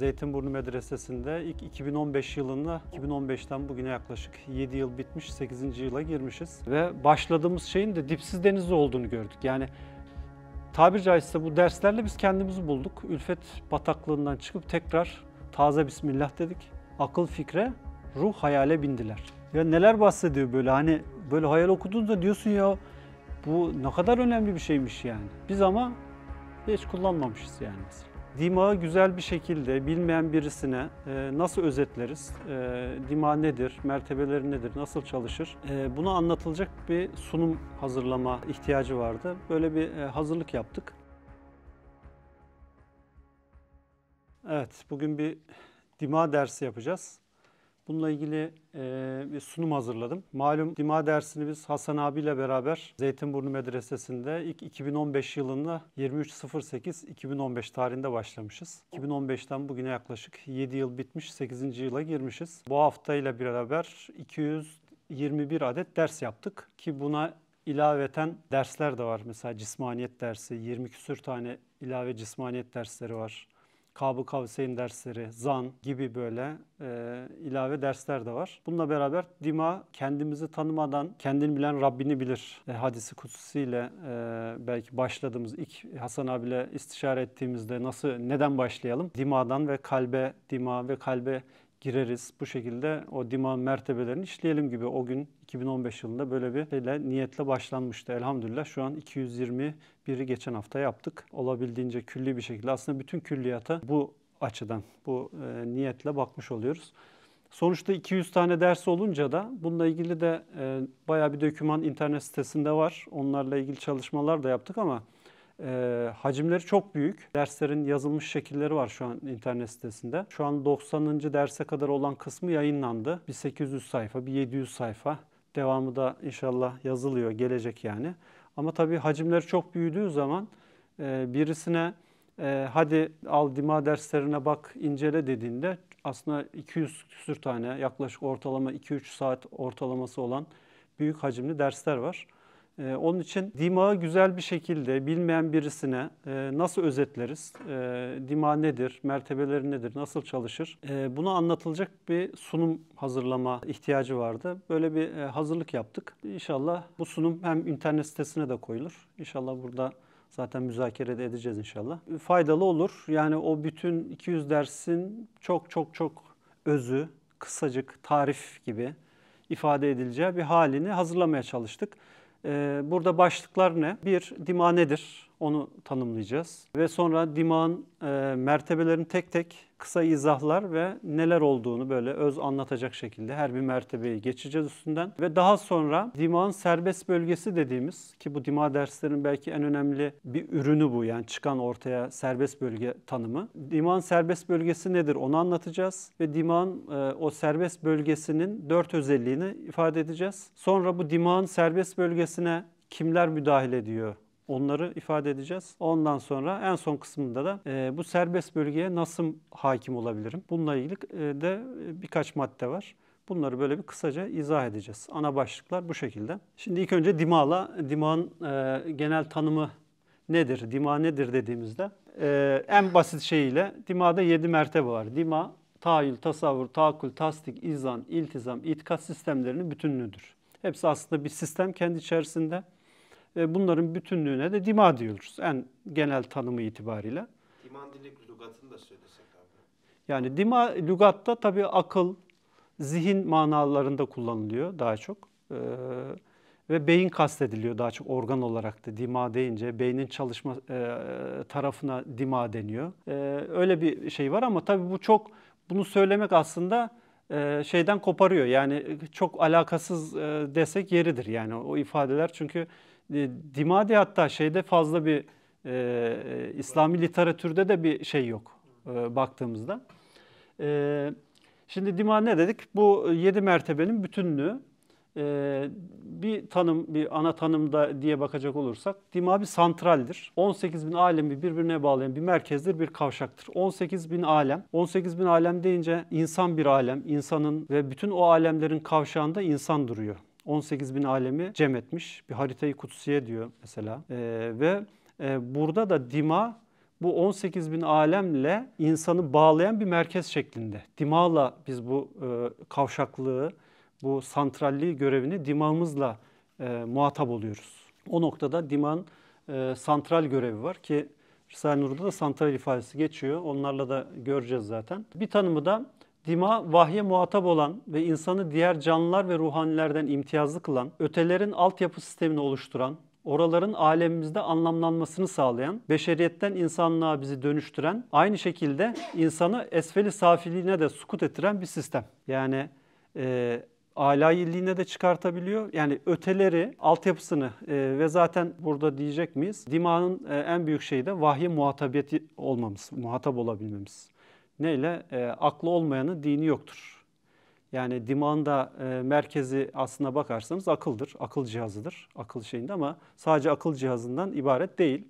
Zeytinburnu Medresesi'nde ilk 2015 yılında 2015'ten bugüne yaklaşık 7 yıl bitmiş 8. yıla girmişiz. Ve başladığımız şeyin de dipsiz denizli olduğunu gördük. Yani tabiri caizse bu derslerle biz kendimizi bulduk. Ülfet bataklığından çıkıp tekrar taze bismillah dedik. Akıl fikre, ruh hayale bindiler. Ya neler bahsediyor böyle hani böyle hayal okuduğunda diyorsun ya bu ne kadar önemli bir şeymiş yani. Biz ama hiç kullanmamışız yani mesela. Dimağı güzel bir şekilde bilmeyen birisine e, nasıl özetleriz? E, dima nedir? Mertebeleri nedir? Nasıl çalışır? E, bunu anlatılacak bir sunum hazırlama ihtiyacı vardı. Böyle bir e, hazırlık yaptık. Evet, bugün bir dima dersi yapacağız. Bununla ilgili e, bir sunum hazırladım. Malum dima dersini biz Hasan abiyle beraber Zeytinburnu Medresesi'nde ilk 2015 yılında 23.08.2015 tarihinde başlamışız. 2015'ten bugüne yaklaşık 7 yıl bitmiş, 8. yıla girmişiz. Bu haftayla beraber 221 adet ders yaptık ki buna ilaveten dersler de var. Mesela cismaniyet dersi, 20 küsür tane ilave cismaniyet dersleri var. Kabı Kavseyn dersleri, zan gibi böyle e, ilave dersler de var. Bununla beraber dima kendimizi tanımadan kendini bilen Rabbini bilir e, hadisi kutsusiyle e, belki başladığımız ilk Hasan abiyle istişare ettiğimizde nasıl neden başlayalım? Dimadan ve kalbe, dima ve kalbe gireriz. Bu şekilde o dima mertebelerini işleyelim gibi o gün 2015 yılında böyle bir şeyle niyetle başlanmıştı. Elhamdülillah şu an 221'i geçen hafta yaptık. Olabildiğince külli bir şekilde aslında bütün külliyata bu açıdan, bu e, niyetle bakmış oluyoruz. Sonuçta 200 tane ders olunca da bununla ilgili de e, bayağı bir doküman internet sitesinde var. Onlarla ilgili çalışmalar da yaptık ama e, hacimleri çok büyük. Derslerin yazılmış şekilleri var şu an internet sitesinde. Şu an 90. derse kadar olan kısmı yayınlandı. Bir 800 sayfa, bir 700 sayfa. Devamı da inşallah yazılıyor, gelecek yani. Ama tabii hacimleri çok büyüdüğü zaman e, birisine e, hadi al dima derslerine bak, incele dediğinde aslında 200 küsür tane yaklaşık ortalama 2-3 saat ortalaması olan büyük hacimli dersler var. Ee, onun için dimağı güzel bir şekilde bilmeyen birisine e, nasıl özetleriz? E, dima nedir? Mertebeleri nedir? Nasıl çalışır? E, bunu anlatılacak bir sunum hazırlama ihtiyacı vardı. Böyle bir e, hazırlık yaptık. İnşallah bu sunum hem internet sitesine de koyulur. İnşallah burada zaten müzakere de edeceğiz inşallah. Faydalı olur. Yani o bütün 200 dersin çok çok çok özü, kısacık, tarif gibi ifade edileceği bir halini hazırlamaya çalıştık. Ee, burada başlıklar ne? Bir, dima nedir? Onu tanımlayacağız. Ve sonra dimağın e, mertebelerini tek tek kısa izahlar ve neler olduğunu böyle öz anlatacak şekilde her bir mertebeyi geçeceğiz üstünden. Ve daha sonra dimağın serbest bölgesi dediğimiz ki bu dima derslerinin belki en önemli bir ürünü bu yani çıkan ortaya serbest bölge tanımı. Dimağın serbest bölgesi nedir onu anlatacağız ve dimağın e, o serbest bölgesinin dört özelliğini ifade edeceğiz. Sonra bu dimağın serbest bölgesine kimler müdahale ediyor? Onları ifade edeceğiz. Ondan sonra en son kısmında da e, bu serbest bölgeye nasıl hakim olabilirim? Bununla ilgili e, de birkaç madde var. Bunları böyle bir kısaca izah edeceğiz. Ana başlıklar bu şekilde. Şimdi ilk önce dimağla, dimağın e, genel tanımı nedir? Dima nedir dediğimizde e, en basit şeyiyle dimada yedi mertebe var. Dima, tahayyül, tasavvur, tahakkül, tasdik, izan, iltizam, itikat sistemlerinin bütünlüğüdür. Hepsi aslında bir sistem kendi içerisinde bunların bütünlüğüne de dima diyoruz en genel tanımı itibariyle. Diman dilek lügatını da söylesek abi. Yani dima lügatta tabii akıl, zihin manalarında kullanılıyor daha çok. Ee, ve beyin kastediliyor daha çok organ olarak da dima deyince beynin çalışma e, tarafına dima deniyor. E, öyle bir şey var ama tabii bu çok bunu söylemek aslında e, şeyden koparıyor. Yani çok alakasız e, desek yeridir yani o ifadeler çünkü e, Dimadi hatta şeyde fazla bir e, İslami literatürde de bir şey yok e, baktığımızda. E, şimdi Dima ne dedik? Bu yedi mertebenin bütünlüğü. E, bir tanım, bir ana tanımda diye bakacak olursak Dima bir santraldir. 18 bin alemi birbirine bağlayan bir merkezdir, bir kavşaktır. 18 bin alem. 18 bin alem deyince insan bir alem. insanın ve bütün o alemlerin kavşağında insan duruyor. 18 bin alemi cem etmiş. Bir haritayı kutsiye diyor mesela. E, ve e, burada da dima bu 18 bin alemle insanı bağlayan bir merkez şeklinde. Dimağla biz bu e, kavşaklığı, bu santralliği görevini dimağımızla e, muhatap oluyoruz. O noktada dimağın e, santral görevi var ki Risale-i Nur'da da santral ifadesi geçiyor. Onlarla da göreceğiz zaten. Bir tanımı da dima vahye muhatap olan ve insanı diğer canlılar ve ruhanilerden imtiyazlı kılan, ötelerin altyapı sistemini oluşturan, oraların alemimizde anlamlanmasını sağlayan, beşeriyetten insanlığa bizi dönüştüren, aynı şekilde insanı esfeli safiliğine de sukut ettiren bir sistem. Yani e, alayilliğine de çıkartabiliyor. Yani öteleri, altyapısını e, ve zaten burada diyecek miyiz? Dimağın e, en büyük şeyi de vahye muhatabiyeti olmamız, muhatap olabilmemiz. Neyle? E, aklı olmayanın dini yoktur. Yani dimağın da e, merkezi aslına bakarsanız akıldır, akıl cihazıdır, akıl şeyinde ama sadece akıl cihazından ibaret değil.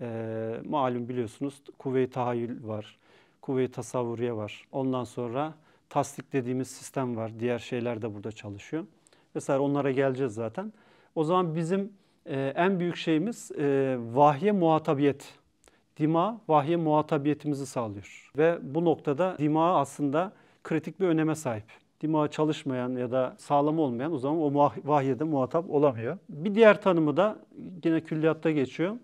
E, malum biliyorsunuz kuvve-i tahayyül var, kuvve-i tasavvuriye var. Ondan sonra tasdik dediğimiz sistem var. Diğer şeyler de burada çalışıyor. Vesaire onlara geleceğiz zaten. O zaman bizim e, en büyük şeyimiz e, vahye muhatabiyet. Dima vahye muhatabiyetimizi sağlıyor. Ve bu noktada dima aslında kritik bir öneme sahip. Dimağı çalışmayan ya da sağlam olmayan o zaman o vahyede muhatap olamıyor. Bir diğer tanımı da yine külliyatta geçiyor.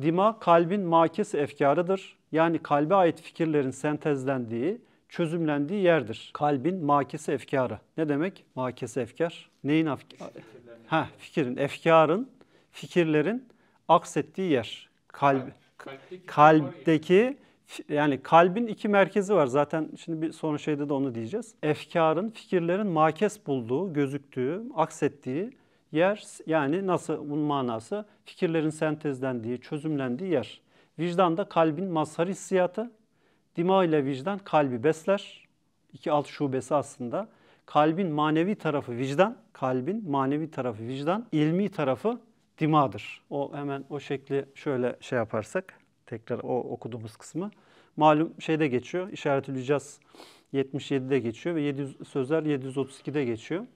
Dima kalbin makis efkarıdır. Yani kalbe ait fikirlerin sentezlendiği, çözümlendiği yerdir. Kalbin makisi efkarı. Ne demek? Makisi efkar. Neyin efkarı? Ha, fikirin, efkarın, fikirlerin aksettiği yer. Kalp, Kalpteki yani kalbin iki merkezi var. Zaten şimdi bir sonra şeyde de onu diyeceğiz. Efkarın, fikirlerin makes bulduğu, gözüktüğü, aksettiği yer yani nasıl bunun manası? Fikirlerin sentezlendiği, çözümlendiği yer. Vicdan da kalbin mazhar hissiyatı. Dima ile vicdan kalbi besler. İki alt şubesi aslında. Kalbin manevi tarafı vicdan, kalbin manevi tarafı vicdan, ilmi tarafı dimadır. O hemen o şekli şöyle şey yaparsak tekrar o okuduğumuz kısmı. Malum şeyde geçiyor. İşaretül İcaz 77'de geçiyor ve 700 sözler 732'de geçiyor.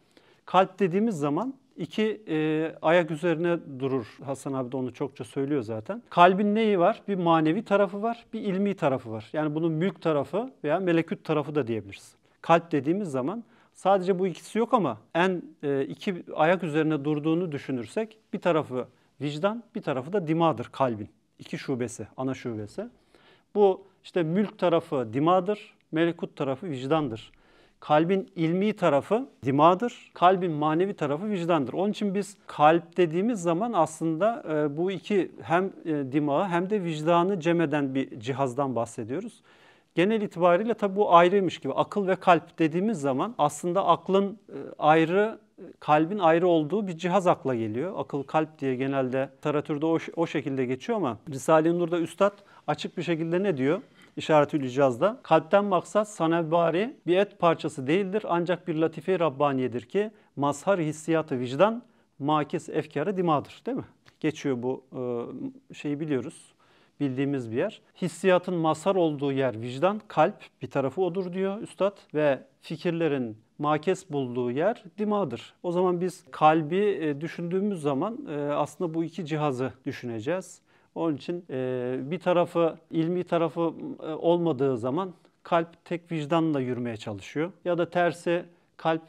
Kalp dediğimiz zaman iki e, ayak üzerine durur. Hasan abi de onu çokça söylüyor zaten. Kalbin neyi var? Bir manevi tarafı var, bir ilmi tarafı var. Yani bunun mülk tarafı veya meleküt tarafı da diyebiliriz. Kalp dediğimiz zaman sadece bu ikisi yok ama en e, iki ayak üzerine durduğunu düşünürsek bir tarafı vicdan, bir tarafı da dimadır kalbin. İki şubesi, ana şubesi. Bu işte mülk tarafı dimadır, melekut tarafı vicdandır. Kalbin ilmi tarafı dimadır, kalbin manevi tarafı vicdandır. Onun için biz kalp dediğimiz zaman aslında e, bu iki hem e, dimağı hem de vicdanı cem eden bir cihazdan bahsediyoruz. Genel itibariyle tabii bu ayrıymış gibi. Akıl ve kalp dediğimiz zaman aslında aklın e, ayrı, kalbin ayrı olduğu bir cihaz akla geliyor. Akıl kalp diye genelde literatürde o, o şekilde geçiyor ama Risale-i Nur'da Üstad açık bir şekilde ne diyor? İşaretül İcaz'da. Kalpten maksat sanebari bir et parçası değildir ancak bir latife Rabbaniyedir ki mazhar hissiyatı vicdan, makis efkarı dimadır değil mi? Geçiyor bu e, şeyi biliyoruz bildiğimiz bir yer. Hissiyatın mazhar olduğu yer vicdan, kalp bir tarafı odur diyor üstad ve fikirlerin makes bulduğu yer dimadır. O zaman biz kalbi e, düşündüğümüz zaman e, aslında bu iki cihazı düşüneceğiz. Onun için e, bir tarafı ilmi tarafı olmadığı zaman kalp tek vicdanla yürümeye çalışıyor. Ya da tersi kalp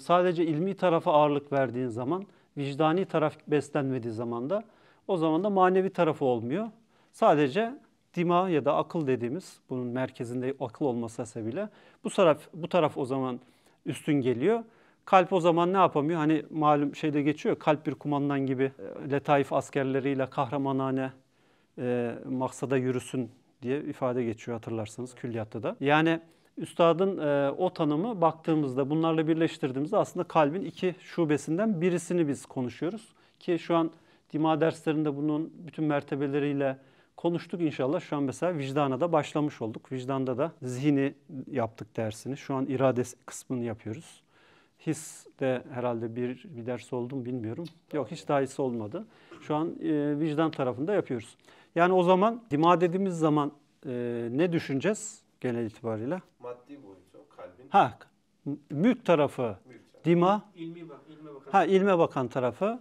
sadece ilmi tarafa ağırlık verdiğin zaman vicdani taraf beslenmediği zaman da o zaman da manevi tarafı olmuyor. Sadece dima ya da akıl dediğimiz bunun merkezinde akıl olması sebebiyle bu taraf bu taraf o zaman üstün geliyor. Kalp o zaman ne yapamıyor? Hani malum şeyde geçiyor kalp bir kumandan gibi e, letaif askerleriyle kahramanane e, maksada yürüsün diye ifade geçiyor hatırlarsanız külliyatta da. Yani üstadın e, o tanımı baktığımızda bunlarla birleştirdiğimizde aslında kalbin iki şubesinden birisini biz konuşuyoruz. Ki şu an dima derslerinde bunun bütün mertebeleriyle konuştuk inşallah. Şu an mesela vicdana da başlamış olduk. Vicdanda da zihni yaptık dersini. Şu an irade kısmını yapıyoruz. His de herhalde bir, bir ders oldu mu bilmiyorum. Yok hiç daha iyisi olmadı. Şu an e, vicdan tarafında yapıyoruz. Yani o zaman dima dediğimiz zaman e, ne düşüneceğiz genel itibariyle? Maddi boyutu kalbin Ha, mülk tarafı mülk tarafı. dima, ilmi bak, ilme bakan. ha ilme bakan tarafı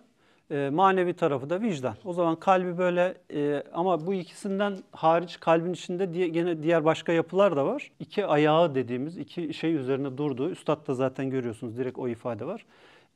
E, manevi tarafı da vicdan. O zaman kalbi böyle e, ama bu ikisinden hariç kalbin içinde diye, gene diğer başka yapılar da var. İki ayağı dediğimiz iki şey üzerine durduğu. Üstad da zaten görüyorsunuz direkt o ifade var.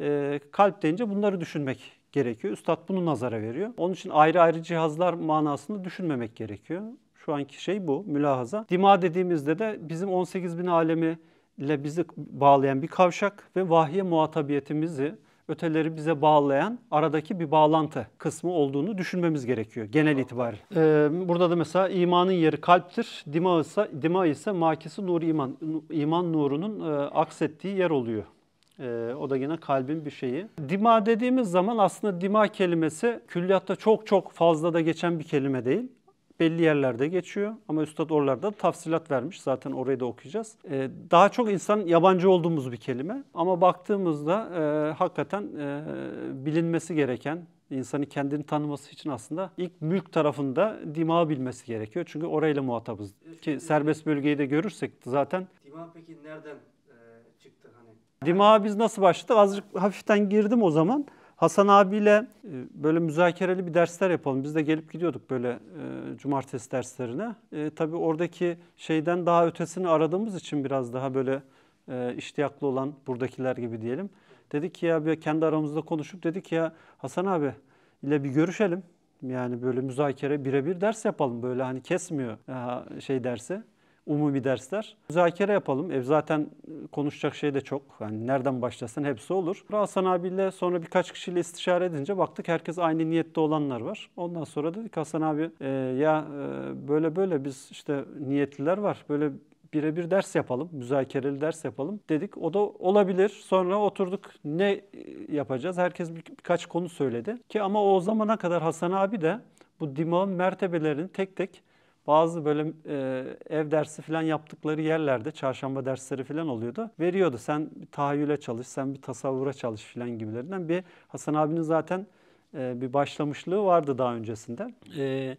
E, kalp deyince bunları düşünmek gerekiyor. Üstad bunu nazara veriyor. Onun için ayrı ayrı cihazlar manasında düşünmemek gerekiyor. Şu anki şey bu, mülahaza. Dima dediğimizde de bizim 18 bin alemi ile bizi bağlayan bir kavşak ve vahye muhatabiyetimizi öteleri bize bağlayan aradaki bir bağlantı kısmı olduğunu düşünmemiz gerekiyor genel itibariyle. Ee, burada da mesela imanın yeri kalptir. Dima ise, dima ise makisi nur iman. iman nurunun e, aksettiği yer oluyor. Ee, o da yine kalbin bir şeyi. Dima dediğimiz zaman aslında dima kelimesi külliyatta çok çok fazla da geçen bir kelime değil belli yerlerde geçiyor ama Üstad oralarda tafsilat vermiş. Zaten orayı da okuyacağız. Ee, daha çok insan yabancı olduğumuz bir kelime ama baktığımızda e, hakikaten e, bilinmesi gereken, insanı kendini tanıması için aslında ilk mülk tarafında dimağı bilmesi gerekiyor. Çünkü orayla muhatabız. Ki serbest bölgeyi de görürsek zaten Dima peki nereden e, çıktı hani? Dimağa biz nasıl başladık? Azıcık hafiften girdim o zaman. Hasan abiyle e, böyle müzakereli bir dersler yapalım. Biz de gelip gidiyorduk böyle e, cumartesi derslerine. E, tabii oradaki şeyden daha ötesini aradığımız için biraz daha böyle e, iştiyaklı olan buradakiler gibi diyelim. Dedik ki ya bir kendi aramızda konuşup dedik ya Hasan abi ile bir görüşelim. Yani böyle müzakere birebir ders yapalım. Böyle hani kesmiyor e, şey dersi umumi dersler. Müzakere yapalım. Ev zaten konuşacak şey de çok. Yani nereden başlasın hepsi olur. Hasan abiyle sonra birkaç kişiyle istişare edince baktık herkes aynı niyette olanlar var. Ondan sonra dedik Hasan abi e, ya e, böyle böyle biz işte niyetliler var. Böyle birebir ders yapalım, müzakereli ders yapalım dedik. O da olabilir. Sonra oturduk ne yapacağız? Herkes bir, birkaç konu söyledi. Ki ama o zamana kadar Hasan abi de bu dimağın mertebelerini tek tek bazı böyle e, ev dersi falan yaptıkları yerlerde çarşamba dersleri falan oluyordu. Veriyordu. Sen bir tahayyüle çalış, sen bir tasavvura çalış falan gibilerinden bir Hasan abinin zaten e, bir başlamışlığı vardı daha öncesinde. E,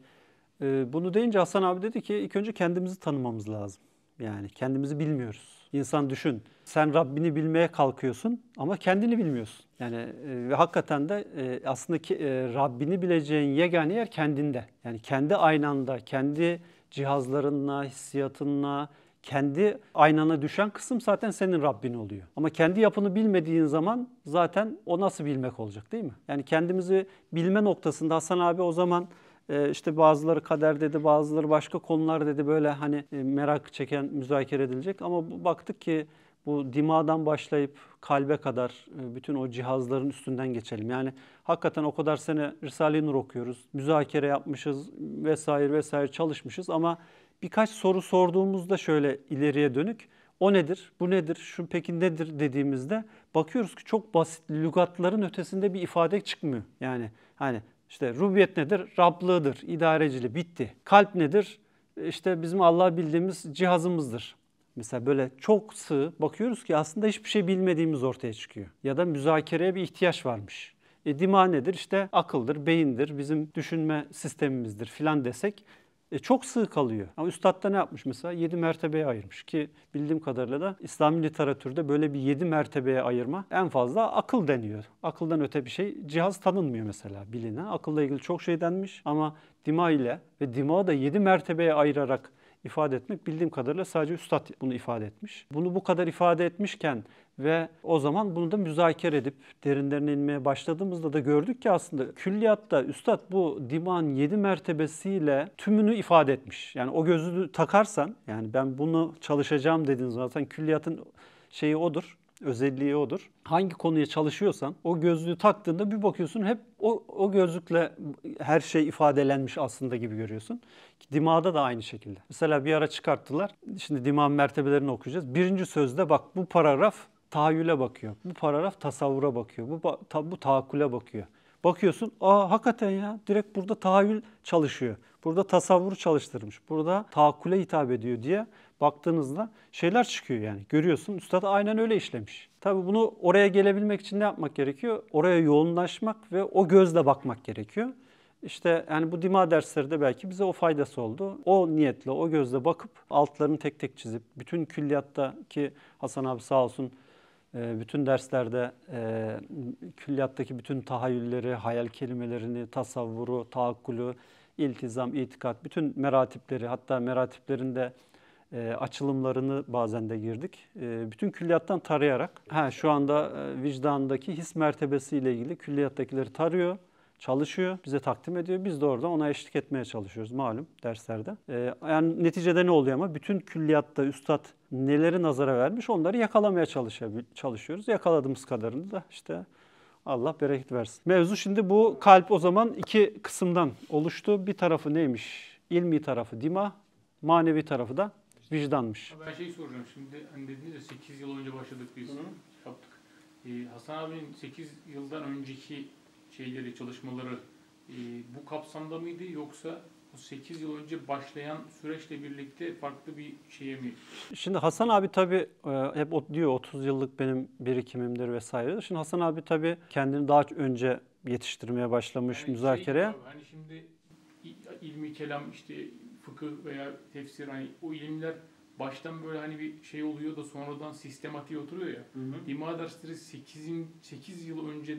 e, bunu deyince Hasan abi dedi ki ilk önce kendimizi tanımamız lazım. Yani kendimizi bilmiyoruz. İnsan düşün. Sen Rabbini bilmeye kalkıyorsun ama kendini bilmiyorsun. Yani e, hakikaten de e, aslında ki, e, Rabbini bileceğin yegane yer kendinde. Yani kendi aynanda, kendi cihazlarınla, hissiyatınla, kendi aynana düşen kısım zaten senin Rabbin oluyor. Ama kendi yapını bilmediğin zaman zaten o nasıl bilmek olacak değil mi? Yani kendimizi bilme noktasında Hasan abi o zaman e, işte bazıları kader dedi, bazıları başka konular dedi böyle hani e, merak çeken müzakere edilecek. Ama baktık ki bu dimadan başlayıp kalbe kadar e, bütün o cihazların üstünden geçelim. Yani hakikaten o kadar sene Risale-i Nur okuyoruz, müzakere yapmışız vesaire vesaire çalışmışız ama birkaç soru sorduğumuzda şöyle ileriye dönük o nedir, bu nedir, şu peki nedir dediğimizde bakıyoruz ki çok basit lügatların ötesinde bir ifade çıkmıyor. Yani hani işte rubiyet nedir? Rablığıdır, idareciliği bitti. Kalp nedir? İşte bizim Allah bildiğimiz cihazımızdır. Mesela böyle çok sığ bakıyoruz ki aslında hiçbir şey bilmediğimiz ortaya çıkıyor. Ya da müzakereye bir ihtiyaç varmış. E, dima nedir? İşte akıldır, beyindir, bizim düşünme sistemimizdir filan desek e, çok sığ kalıyor. Ama Üstad da ne yapmış mesela? Yedi mertebeye ayırmış ki bildiğim kadarıyla da İslami literatürde böyle bir yedi mertebeye ayırma en fazla akıl deniyor. Akıldan öte bir şey cihaz tanınmıyor mesela bilinen. Akılla ilgili çok şey denmiş ama dima ile ve dimağı da yedi mertebeye ayırarak ifade etmek bildiğim kadarıyla sadece üstad bunu ifade etmiş. Bunu bu kadar ifade etmişken ve o zaman bunu da müzakere edip derinlerine inmeye başladığımızda da gördük ki aslında külliyatta üstad bu divan yedi mertebesiyle tümünü ifade etmiş. Yani o gözlüğü takarsan yani ben bunu çalışacağım dediğin zaten külliyatın şeyi odur özelliği odur. Hangi konuya çalışıyorsan o gözlüğü taktığında bir bakıyorsun hep o, o gözlükle her şey ifadelenmiş aslında gibi görüyorsun. Dimağda da aynı şekilde. Mesela bir ara çıkarttılar. Şimdi dimağın mertebelerini okuyacağız. Birinci sözde bak bu paragraf tahayyüle bakıyor. Bu paragraf tasavvura bakıyor. Bu, ta, bu tahakkule bakıyor. Bakıyorsun, aa hakikaten ya direkt burada tahayyül çalışıyor. Burada tasavvuru çalıştırmış. Burada tahakkule hitap ediyor diye baktığınızda şeyler çıkıyor yani. Görüyorsun üstad aynen öyle işlemiş. Tabii bunu oraya gelebilmek için ne yapmak gerekiyor? Oraya yoğunlaşmak ve o gözle bakmak gerekiyor. İşte yani bu dima dersleri de belki bize o faydası oldu. O niyetle, o gözle bakıp altlarını tek tek çizip bütün külliyattaki Hasan abi sağ olsun E, bütün derslerde e, külliyattaki bütün tahayyülleri, hayal kelimelerini, tasavvuru, tahakkülü, iltizam, itikat, bütün meratipleri hatta meratiplerinde e, açılımlarını bazen de girdik. E, bütün külliyattan tarayarak, ha, şu anda e, vicdandaki his mertebesiyle ilgili külliyattakileri tarıyor, çalışıyor, bize takdim ediyor. Biz de orada ona eşlik etmeye çalışıyoruz malum derslerde. Yani neticede ne oluyor ama bütün külliyatta üstad neleri nazara vermiş onları yakalamaya çalışıyoruz. Yakaladığımız kadarını da işte Allah bereket versin. Mevzu şimdi bu kalp o zaman iki kısımdan oluştu. Bir tarafı neymiş? İlmi tarafı dima, manevi tarafı da vicdanmış. Ben şey soracağım şimdi hani dediniz ya 8 yıl önce başladık biz Hı hı. yaptık. Ee, Hasan abinin 8 yıldan önceki şeyleri çalışmaları e, bu kapsamda mıydı yoksa o 8 yıl önce başlayan süreçle birlikte farklı bir şeye mi? Şimdi Hasan abi tabii e, hep o diyor 30 yıllık benim birikimimdir vesaire. Şimdi Hasan abi tabii kendini daha önce yetiştirmeye başlamış Yani şey müzakereye. abi, hani şimdi il- ilmi kelam işte fıkıh veya tefsir hani o ilimler baştan böyle hani bir şey oluyor da sonradan sistematiğe oturuyor ya. Dima dersleri 8'in 8 yıl önce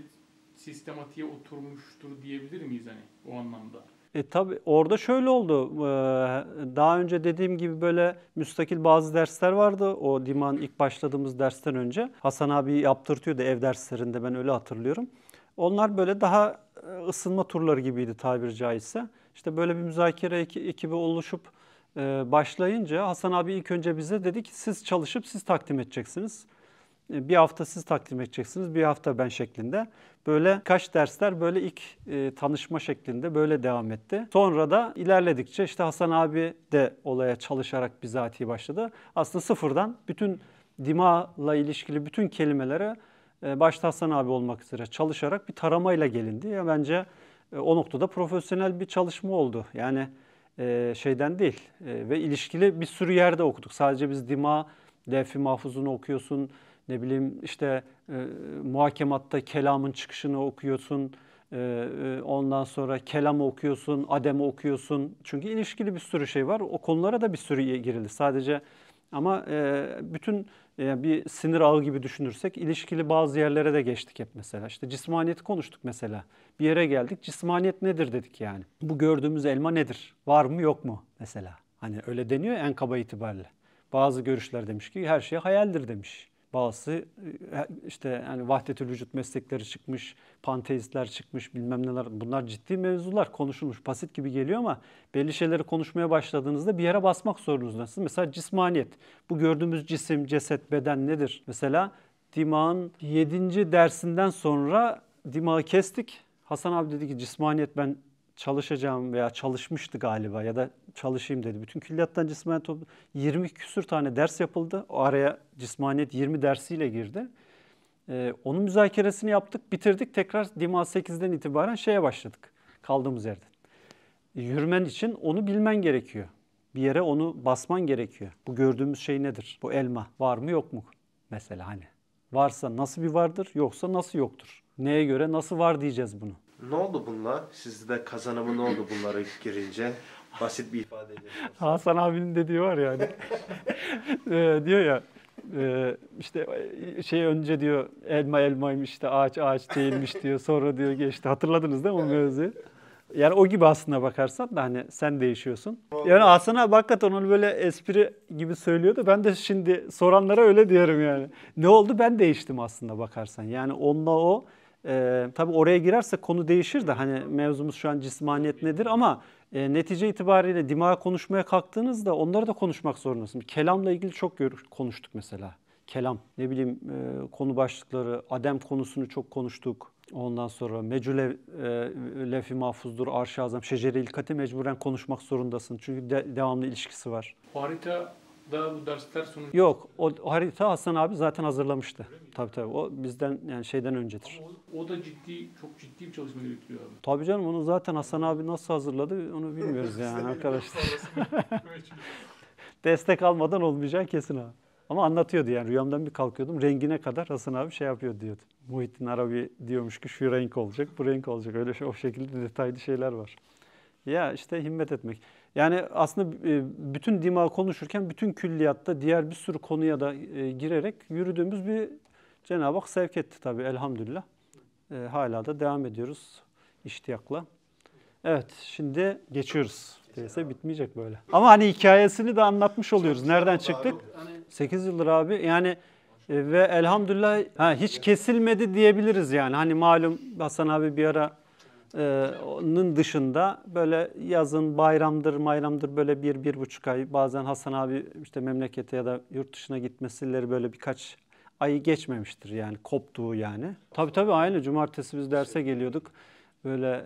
sistematiğe oturmuştur diyebilir miyiz hani o anlamda? E tabi orada şöyle oldu. Ee, Daha önce dediğim gibi böyle müstakil bazı dersler vardı. O Diman ilk başladığımız dersten önce. Hasan abi yaptırtıyordu ev derslerinde ben öyle hatırlıyorum. Onlar böyle daha ısınma turları gibiydi tabiri caizse. İşte böyle bir müzakere eki- ekibi oluşup e, başlayınca Hasan abi ilk önce bize dedi ki siz çalışıp siz takdim edeceksiniz. E, Bir hafta siz takdim edeceksiniz, bir hafta ben şeklinde. Böyle kaç dersler böyle ilk e, tanışma şeklinde böyle devam etti. Sonra da ilerledikçe işte Hasan abi de olaya çalışarak bizatihi başladı. Aslında sıfırdan bütün dima'la ilişkili bütün kelimelere e, başta Hasan abi olmak üzere çalışarak bir taramayla gelindi. Ya bence o noktada profesyonel bir çalışma oldu. Yani e, şeyden değil E, ve ilişkili bir sürü yerde okuduk. Sadece biz dima, levh-i mahfuzunu okuyorsun, ne bileyim işte e, muhakematta kelamın çıkışını okuyorsun. E, e, ondan sonra kelamı okuyorsun, ademi okuyorsun. Çünkü ilişkili bir sürü şey var. O konulara da bir sürü girildi. Sadece ama e, bütün e, bir sinir ağı gibi düşünürsek ilişkili bazı yerlere de geçtik hep mesela. İşte cismaniyeti konuştuk mesela. Bir yere geldik. Cismaniyet nedir dedik yani. Bu gördüğümüz elma nedir? Var mı yok mu mesela? Hani öyle deniyor en kaba itibariyle. Bazı görüşler demiş ki her şey hayaldir demiş. Bazısı e, işte yani vahdetül vücut meslekleri çıkmış, panteistler çıkmış, bilmem neler. Bunlar ciddi mevzular konuşulmuş. Basit gibi geliyor ama belli şeyleri konuşmaya başladığınızda bir yere basmak zorundasınız. Mesela cismaniyet. Bu gördüğümüz cisim, ceset, beden nedir? Mesela dimağın 7. dersinden sonra dimağı kestik. Hasan abi dedi ki cismaniyet ben çalışacağım veya çalışmıştı galiba ya da çalışayım dedi. Bütün külliyattan cismaniyet toplu 20 küsür tane ders yapıldı. O araya cismaniyet 20 dersiyle girdi. Ee, onun müzakeresini yaptık, bitirdik. Tekrar Dima 8'den itibaren şeye başladık. Kaldığımız yerden. Yürümen için onu bilmen gerekiyor. Bir yere onu basman gerekiyor. Bu gördüğümüz şey nedir? Bu elma var mı yok mu? Mesela hani. Varsa nasıl bir vardır, yoksa nasıl yoktur? Neye göre nasıl var diyeceğiz bunu. Ne oldu bunlar? Sizde kazanımı ne oldu bunlara girince? Basit bir ifadeyle. Hasan abinin dediği var yani. Ee, diyor ya e, işte e, şey önce diyor elma elmaymış işte ağaç ağaç değilmiş diyor. Sonra diyor geçti. Hatırladınız değil mi o mevzuyu? Yani o gibi aslında bakarsan da hani sen değişiyorsun. Yani Hasan abi hakikaten onu böyle espri gibi söylüyordu. Ben de şimdi soranlara öyle diyorum yani. Ne oldu? Ben değiştim aslında bakarsan. Yani onunla o e, tabii oraya girerse konu değişir de hani mevzumuz şu an cismaniyet nedir ama e, netice itibariyle dima konuşmaya kalktığınızda onları da konuşmak zorundasınız. Kelamla ilgili çok konuştuk mesela. Kelam, ne bileyim e, konu başlıkları, adem konusunu çok konuştuk. Ondan sonra mecule e, lefi mahfuzdur, arş-ı azam, şecere ilkati mecburen konuşmak zorundasın. Çünkü de- devamlı ilişkisi var. Harita da bu dersler sonucu Yok, o, o harita Hasan abi zaten hazırlamıştı. Tabii tabii, o bizden yani şeyden öncedir. o, o da ciddi çok ciddi bir çalışma gerektiriyor abi. Tabii canım onu zaten Hasan abi nasıl hazırladı onu bilmiyoruz yani arkadaşlar. Destek almadan olmayacağı kesin abi. Ama anlatıyordu yani rüyamdan bir kalkıyordum rengine kadar Hasan abi şey yapıyor diyordu. Muhittin Arabi diyormuş ki şu renk olacak, bu renk olacak. Öyle şey, o şekilde detaylı şeyler var. Ya işte himmet etmek. Yani aslında e, bütün dima konuşurken bütün külliyatta diğer bir sürü konuya da e, girerek yürüdüğümüz bir Cenab-ı Hak sevk etti tabii elhamdülillah. Ee, hala da devam ediyoruz iştiyakla. Evet şimdi geçiyoruz. Değilse bitmeyecek böyle. Ama hani hikayesini de anlatmış oluyoruz. Nereden çıktık? Hani 8 yıldır abi yani e, ve elhamdülillah ha, hiç kesilmedi diyebiliriz yani. Hani malum Hasan abi bir ara e, onun dışında böyle yazın bayramdır mayramdır böyle bir, bir buçuk ay bazen Hasan abi işte memlekete ya da yurt dışına gitmesileri böyle birkaç ayı geçmemiştir yani koptuğu yani. Tabii tabii aynı cumartesi biz derse geliyorduk böyle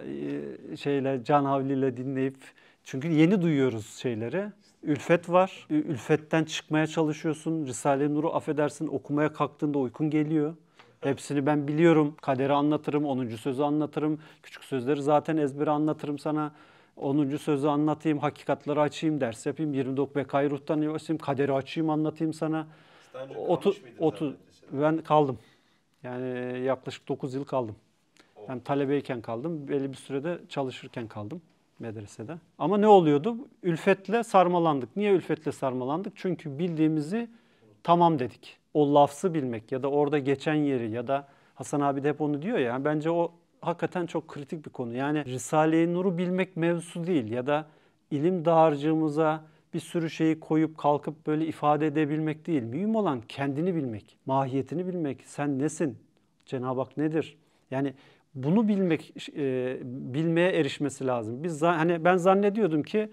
e, şeyle can havliyle dinleyip çünkü yeni duyuyoruz şeyleri. Ülfet var. Ülfetten çıkmaya çalışıyorsun. Risale-i Nur'u affedersin okumaya kalktığında uykun geliyor. Hepsini ben biliyorum. Kaderi anlatırım, 10. sözü anlatırım. Küçük sözleri zaten ezbere anlatırım sana. 10. sözü anlatayım, hakikatleri açayım, ders yapayım. 29 Bekay Ruh'tan açayım, kaderi açayım, anlatayım sana. Daha önce Otu, kalmış mıydınız otu, abi medresede? ben kaldım. Yani yaklaşık 9 yıl kaldım. Hem talebeyken kaldım, belli bir sürede çalışırken kaldım medresede. Ama ne oluyordu? Ülfetle sarmalandık. Niye ülfetle sarmalandık? Çünkü bildiğimizi tamam dedik. O lafzı bilmek ya da orada geçen yeri ya da Hasan abi de hep onu diyor ya. Bence o hakikaten çok kritik bir konu. Yani Risale-i Nur'u bilmek mevzu değil ya da ilim dağarcığımıza bir sürü şeyi koyup kalkıp böyle ifade edebilmek değil. Mühim olan kendini bilmek, mahiyetini bilmek. Sen nesin? Cenab-ı Hak nedir? Yani bunu bilmek, e, bilmeye erişmesi lazım. Biz hani ben zannediyordum ki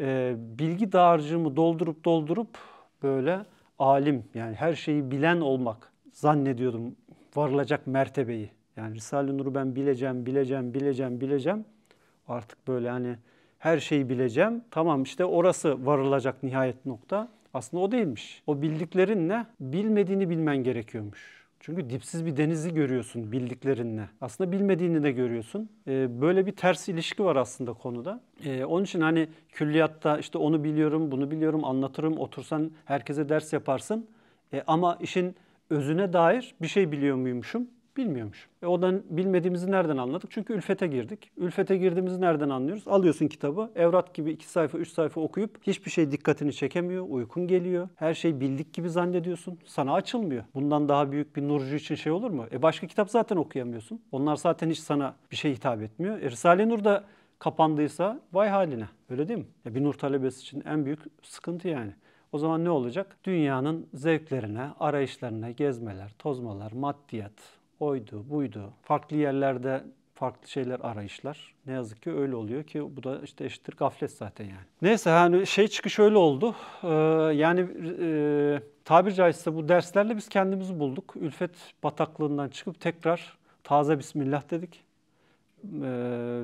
e, bilgi dağarcığımı doldurup doldurup böyle alim yani her şeyi bilen olmak zannediyordum varılacak mertebeyi. Yani Risale-i Nur'u ben bileceğim, bileceğim, bileceğim, bileceğim. Artık böyle hani her şeyi bileceğim. Tamam işte orası varılacak nihayet nokta. Aslında o değilmiş. O bildiklerinle bilmediğini bilmen gerekiyormuş. Çünkü dipsiz bir denizi görüyorsun bildiklerinle. Aslında bilmediğini de görüyorsun. Ee, böyle bir ters ilişki var aslında konuda. Ee, onun için hani külliyatta işte onu biliyorum, bunu biliyorum, anlatırım, otursan herkese ders yaparsın. E, ama işin özüne dair bir şey biliyor muymuşum? Bilmiyormuşum. E, odan bilmediğimizi nereden anladık? Çünkü ülfete girdik. Ülfete girdiğimizi nereden anlıyoruz? Alıyorsun kitabı, evrat gibi iki sayfa, üç sayfa okuyup hiçbir şey dikkatini çekemiyor, uykun geliyor. Her şey bildik gibi zannediyorsun. Sana açılmıyor. Bundan daha büyük bir nurcu için şey olur mu? E başka kitap zaten okuyamıyorsun. Onlar zaten hiç sana bir şey hitap etmiyor. E Risale-i Nur da kapandıysa vay haline. Öyle değil mi? Ya bir nur talebesi için en büyük sıkıntı yani. O zaman ne olacak? Dünyanın zevklerine, arayışlarına, gezmeler, tozmalar, maddiyat, oydu, buydu. Farklı yerlerde farklı şeyler arayışlar. Ne yazık ki öyle oluyor ki bu da işte eşittir gaflet zaten yani. Neyse hani şey çıkış öyle oldu. Ee, yani e, tabir caizse bu derslerle biz kendimizi bulduk. Ülfet bataklığından çıkıp tekrar taze bismillah dedik. Ee,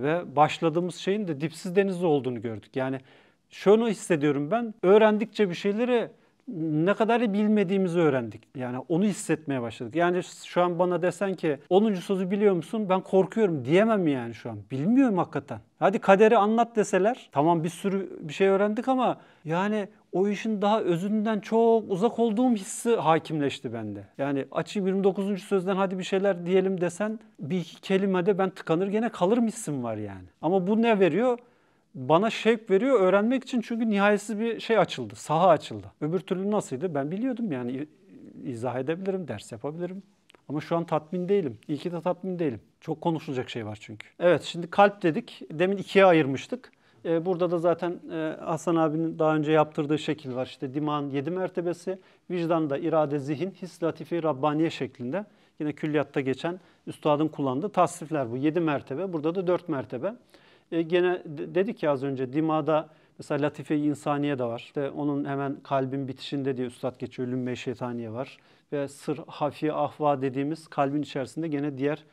ve başladığımız şeyin de dipsiz denizde olduğunu gördük. Yani şunu hissediyorum ben, öğrendikçe bir şeyleri ne kadar bilmediğimizi öğrendik. Yani onu hissetmeye başladık. Yani şu an bana desen ki 10. sözü biliyor musun? Ben korkuyorum diyemem yani şu an. Bilmiyorum hakikaten. Hadi kaderi anlat deseler. Tamam bir sürü bir şey öğrendik ama yani o işin daha özünden çok uzak olduğum hissi hakimleşti bende. Yani açayım 29. sözden hadi bir şeyler diyelim desen bir iki kelimede ben tıkanır gene kalırım hissim var yani. Ama bu ne veriyor? Bana şevk veriyor öğrenmek için çünkü nihayetsiz bir şey açıldı, saha açıldı. Öbür türlü nasıldı? Ben biliyordum yani izah edebilirim, ders yapabilirim. Ama şu an tatmin değilim. İyi ki de tatmin değilim. Çok konuşulacak şey var çünkü. Evet şimdi kalp dedik. Demin ikiye ayırmıştık. Ee, burada da zaten e, Hasan abinin daha önce yaptırdığı şekil var. İşte dimağın yedi mertebesi, vicdanda irade, zihin, his, latife, rabbaniye şeklinde. Yine külliyatta geçen üstadın kullandığı tasnifler bu. Yedi mertebe, burada da dört mertebe. E, gene de- dedik ya az önce dimada mesela latife-i insaniye de var. İşte onun hemen kalbin bitişinde diye üstad geçiyor. Lümme-i şeytaniye var. Ve sır, hafi, ahva dediğimiz kalbin içerisinde gene diğer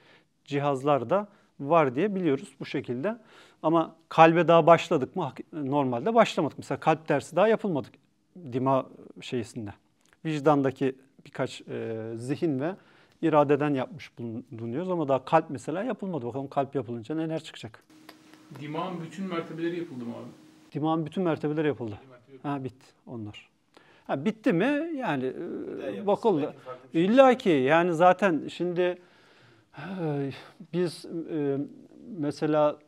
cihazlar da var diye biliyoruz bu şekilde. Ama kalbe daha başladık mı? Normalde başlamadık. Mesela kalp dersi daha yapılmadık dima şeysinde. Vicdandaki birkaç e, zihin ve iradeden yapmış bulunuyoruz ama daha kalp mesela yapılmadı. Bakalım kalp yapılınca neler çıkacak. Dimağın bütün mertebeleri yapıldı mı abi? Dimağın bütün mertebeleri yapıldı. Ha bitti onlar. Ha bitti mi? Yani e, bakıldı. şey İlla ki yani zaten şimdi e, biz e, mesela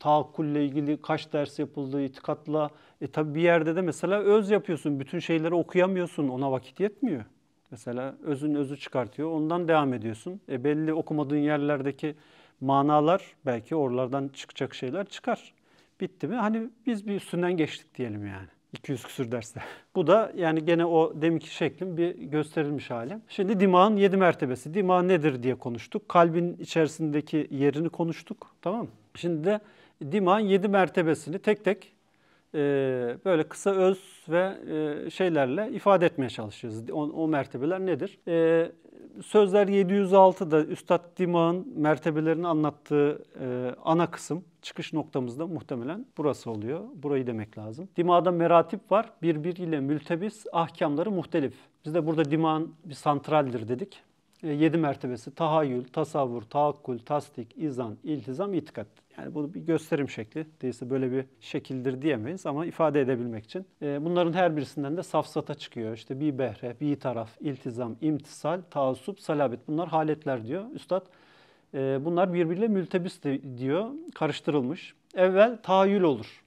taakkulle ilgili kaç ders yapıldı itikatla e tabi bir yerde de mesela öz yapıyorsun. Bütün şeyleri okuyamıyorsun. Ona vakit yetmiyor. Mesela özün özü çıkartıyor. Ondan devam ediyorsun. E belli okumadığın yerlerdeki manalar belki oralardan çıkacak şeyler çıkar. Bitti mi? Hani biz bir üstünden geçtik diyelim yani. 200 küsür derste. Bu da yani gene o deminki şeklin bir gösterilmiş hali. Şimdi dimağın 7 mertebesi. Dimağ nedir diye konuştuk. Kalbin içerisindeki yerini konuştuk. Tamam mı? Şimdi de dimağın 7 mertebesini tek tek e, böyle kısa öz ve e, şeylerle ifade etmeye çalışacağız. O, o mertebeler nedir? E, Sözler 706'da Üstad Dimağ'ın mertebelerini anlattığı e, ana kısım çıkış noktamızda muhtemelen burası oluyor. Burayı demek lazım. Dimağda meratip var. Birbiriyle mültebis, ahkamları muhtelif. Biz de burada dimağın bir santraldir dedik. E, yedi mertebesi tahayyül, tasavvur, taakkul, tasdik, izan, iltizam, itikat. Yani bunu bir gösterim şekli. Değilse böyle bir şekildir diyemeyiz ama ifade edebilmek için. E, bunların her birisinden de safsata çıkıyor. İşte bir behre, bir taraf, iltizam, imtisal, taassup, salabet. Bunlar haletler diyor. Üstad e, bunlar birbiriyle mültebis diyor. Karıştırılmış. Evvel tahayyül olur.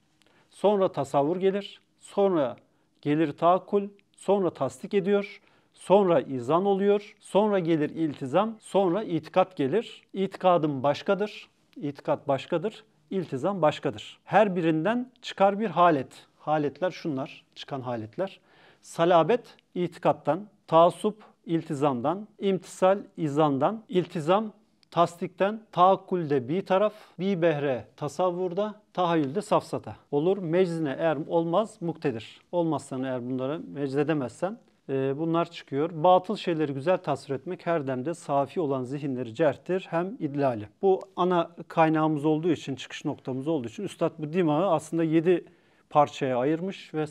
Sonra tasavvur gelir. Sonra gelir taakkul. Sonra tasdik ediyor. Sonra izan oluyor. Sonra gelir iltizam. Sonra itikat gelir. İtikadın başkadır. İtikat başkadır. İltizam başkadır. Her birinden çıkar bir halet. Haletler şunlar. Çıkan haletler. Salabet itikattan, taassup iltizamdan, imtisal izandan, iltizam tasdikten, taakkulde bir taraf, bir behre tasavvurda, tahayyülde safsata. Olur meczine eğer olmaz muktedir. Olmazsan eğer bunları meczedemezsen bunlar çıkıyor. Batıl şeyleri güzel tasvir etmek her demde safi olan zihinleri cerhtir hem idlali. Bu ana kaynağımız olduğu için, çıkış noktamız olduğu için Üstad bu dimağı aslında yedi parçaya ayırmış ve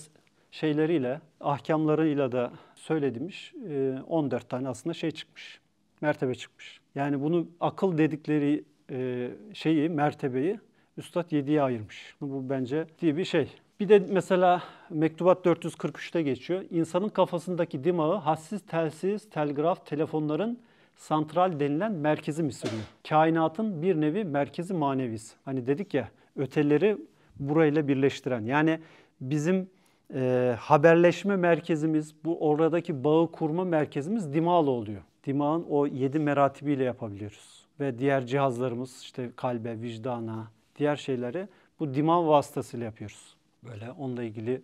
şeyleriyle, ahkamlarıyla da söylemiş. E, 14 tane aslında şey çıkmış, mertebe çıkmış. Yani bunu akıl dedikleri e, şeyi, mertebeyi Üstad 7'ye ayırmış. Bu bence diye bir şey. Bir de mesela Mektubat 443'te geçiyor. İnsanın kafasındaki dimağı hassiz, telsiz, telgraf, telefonların santral denilen merkezi misiliyor. Kainatın bir nevi merkezi manevisi. Hani dedik ya öteleri burayla birleştiren. Yani bizim e, haberleşme merkezimiz, bu oradaki bağı kurma merkezimiz dimağlı oluyor. Dimağın o yedi meratibiyle yapabiliyoruz. Ve diğer cihazlarımız işte kalbe, vicdana, diğer şeyleri bu dimağ vasıtasıyla yapıyoruz. Böyle onunla ilgili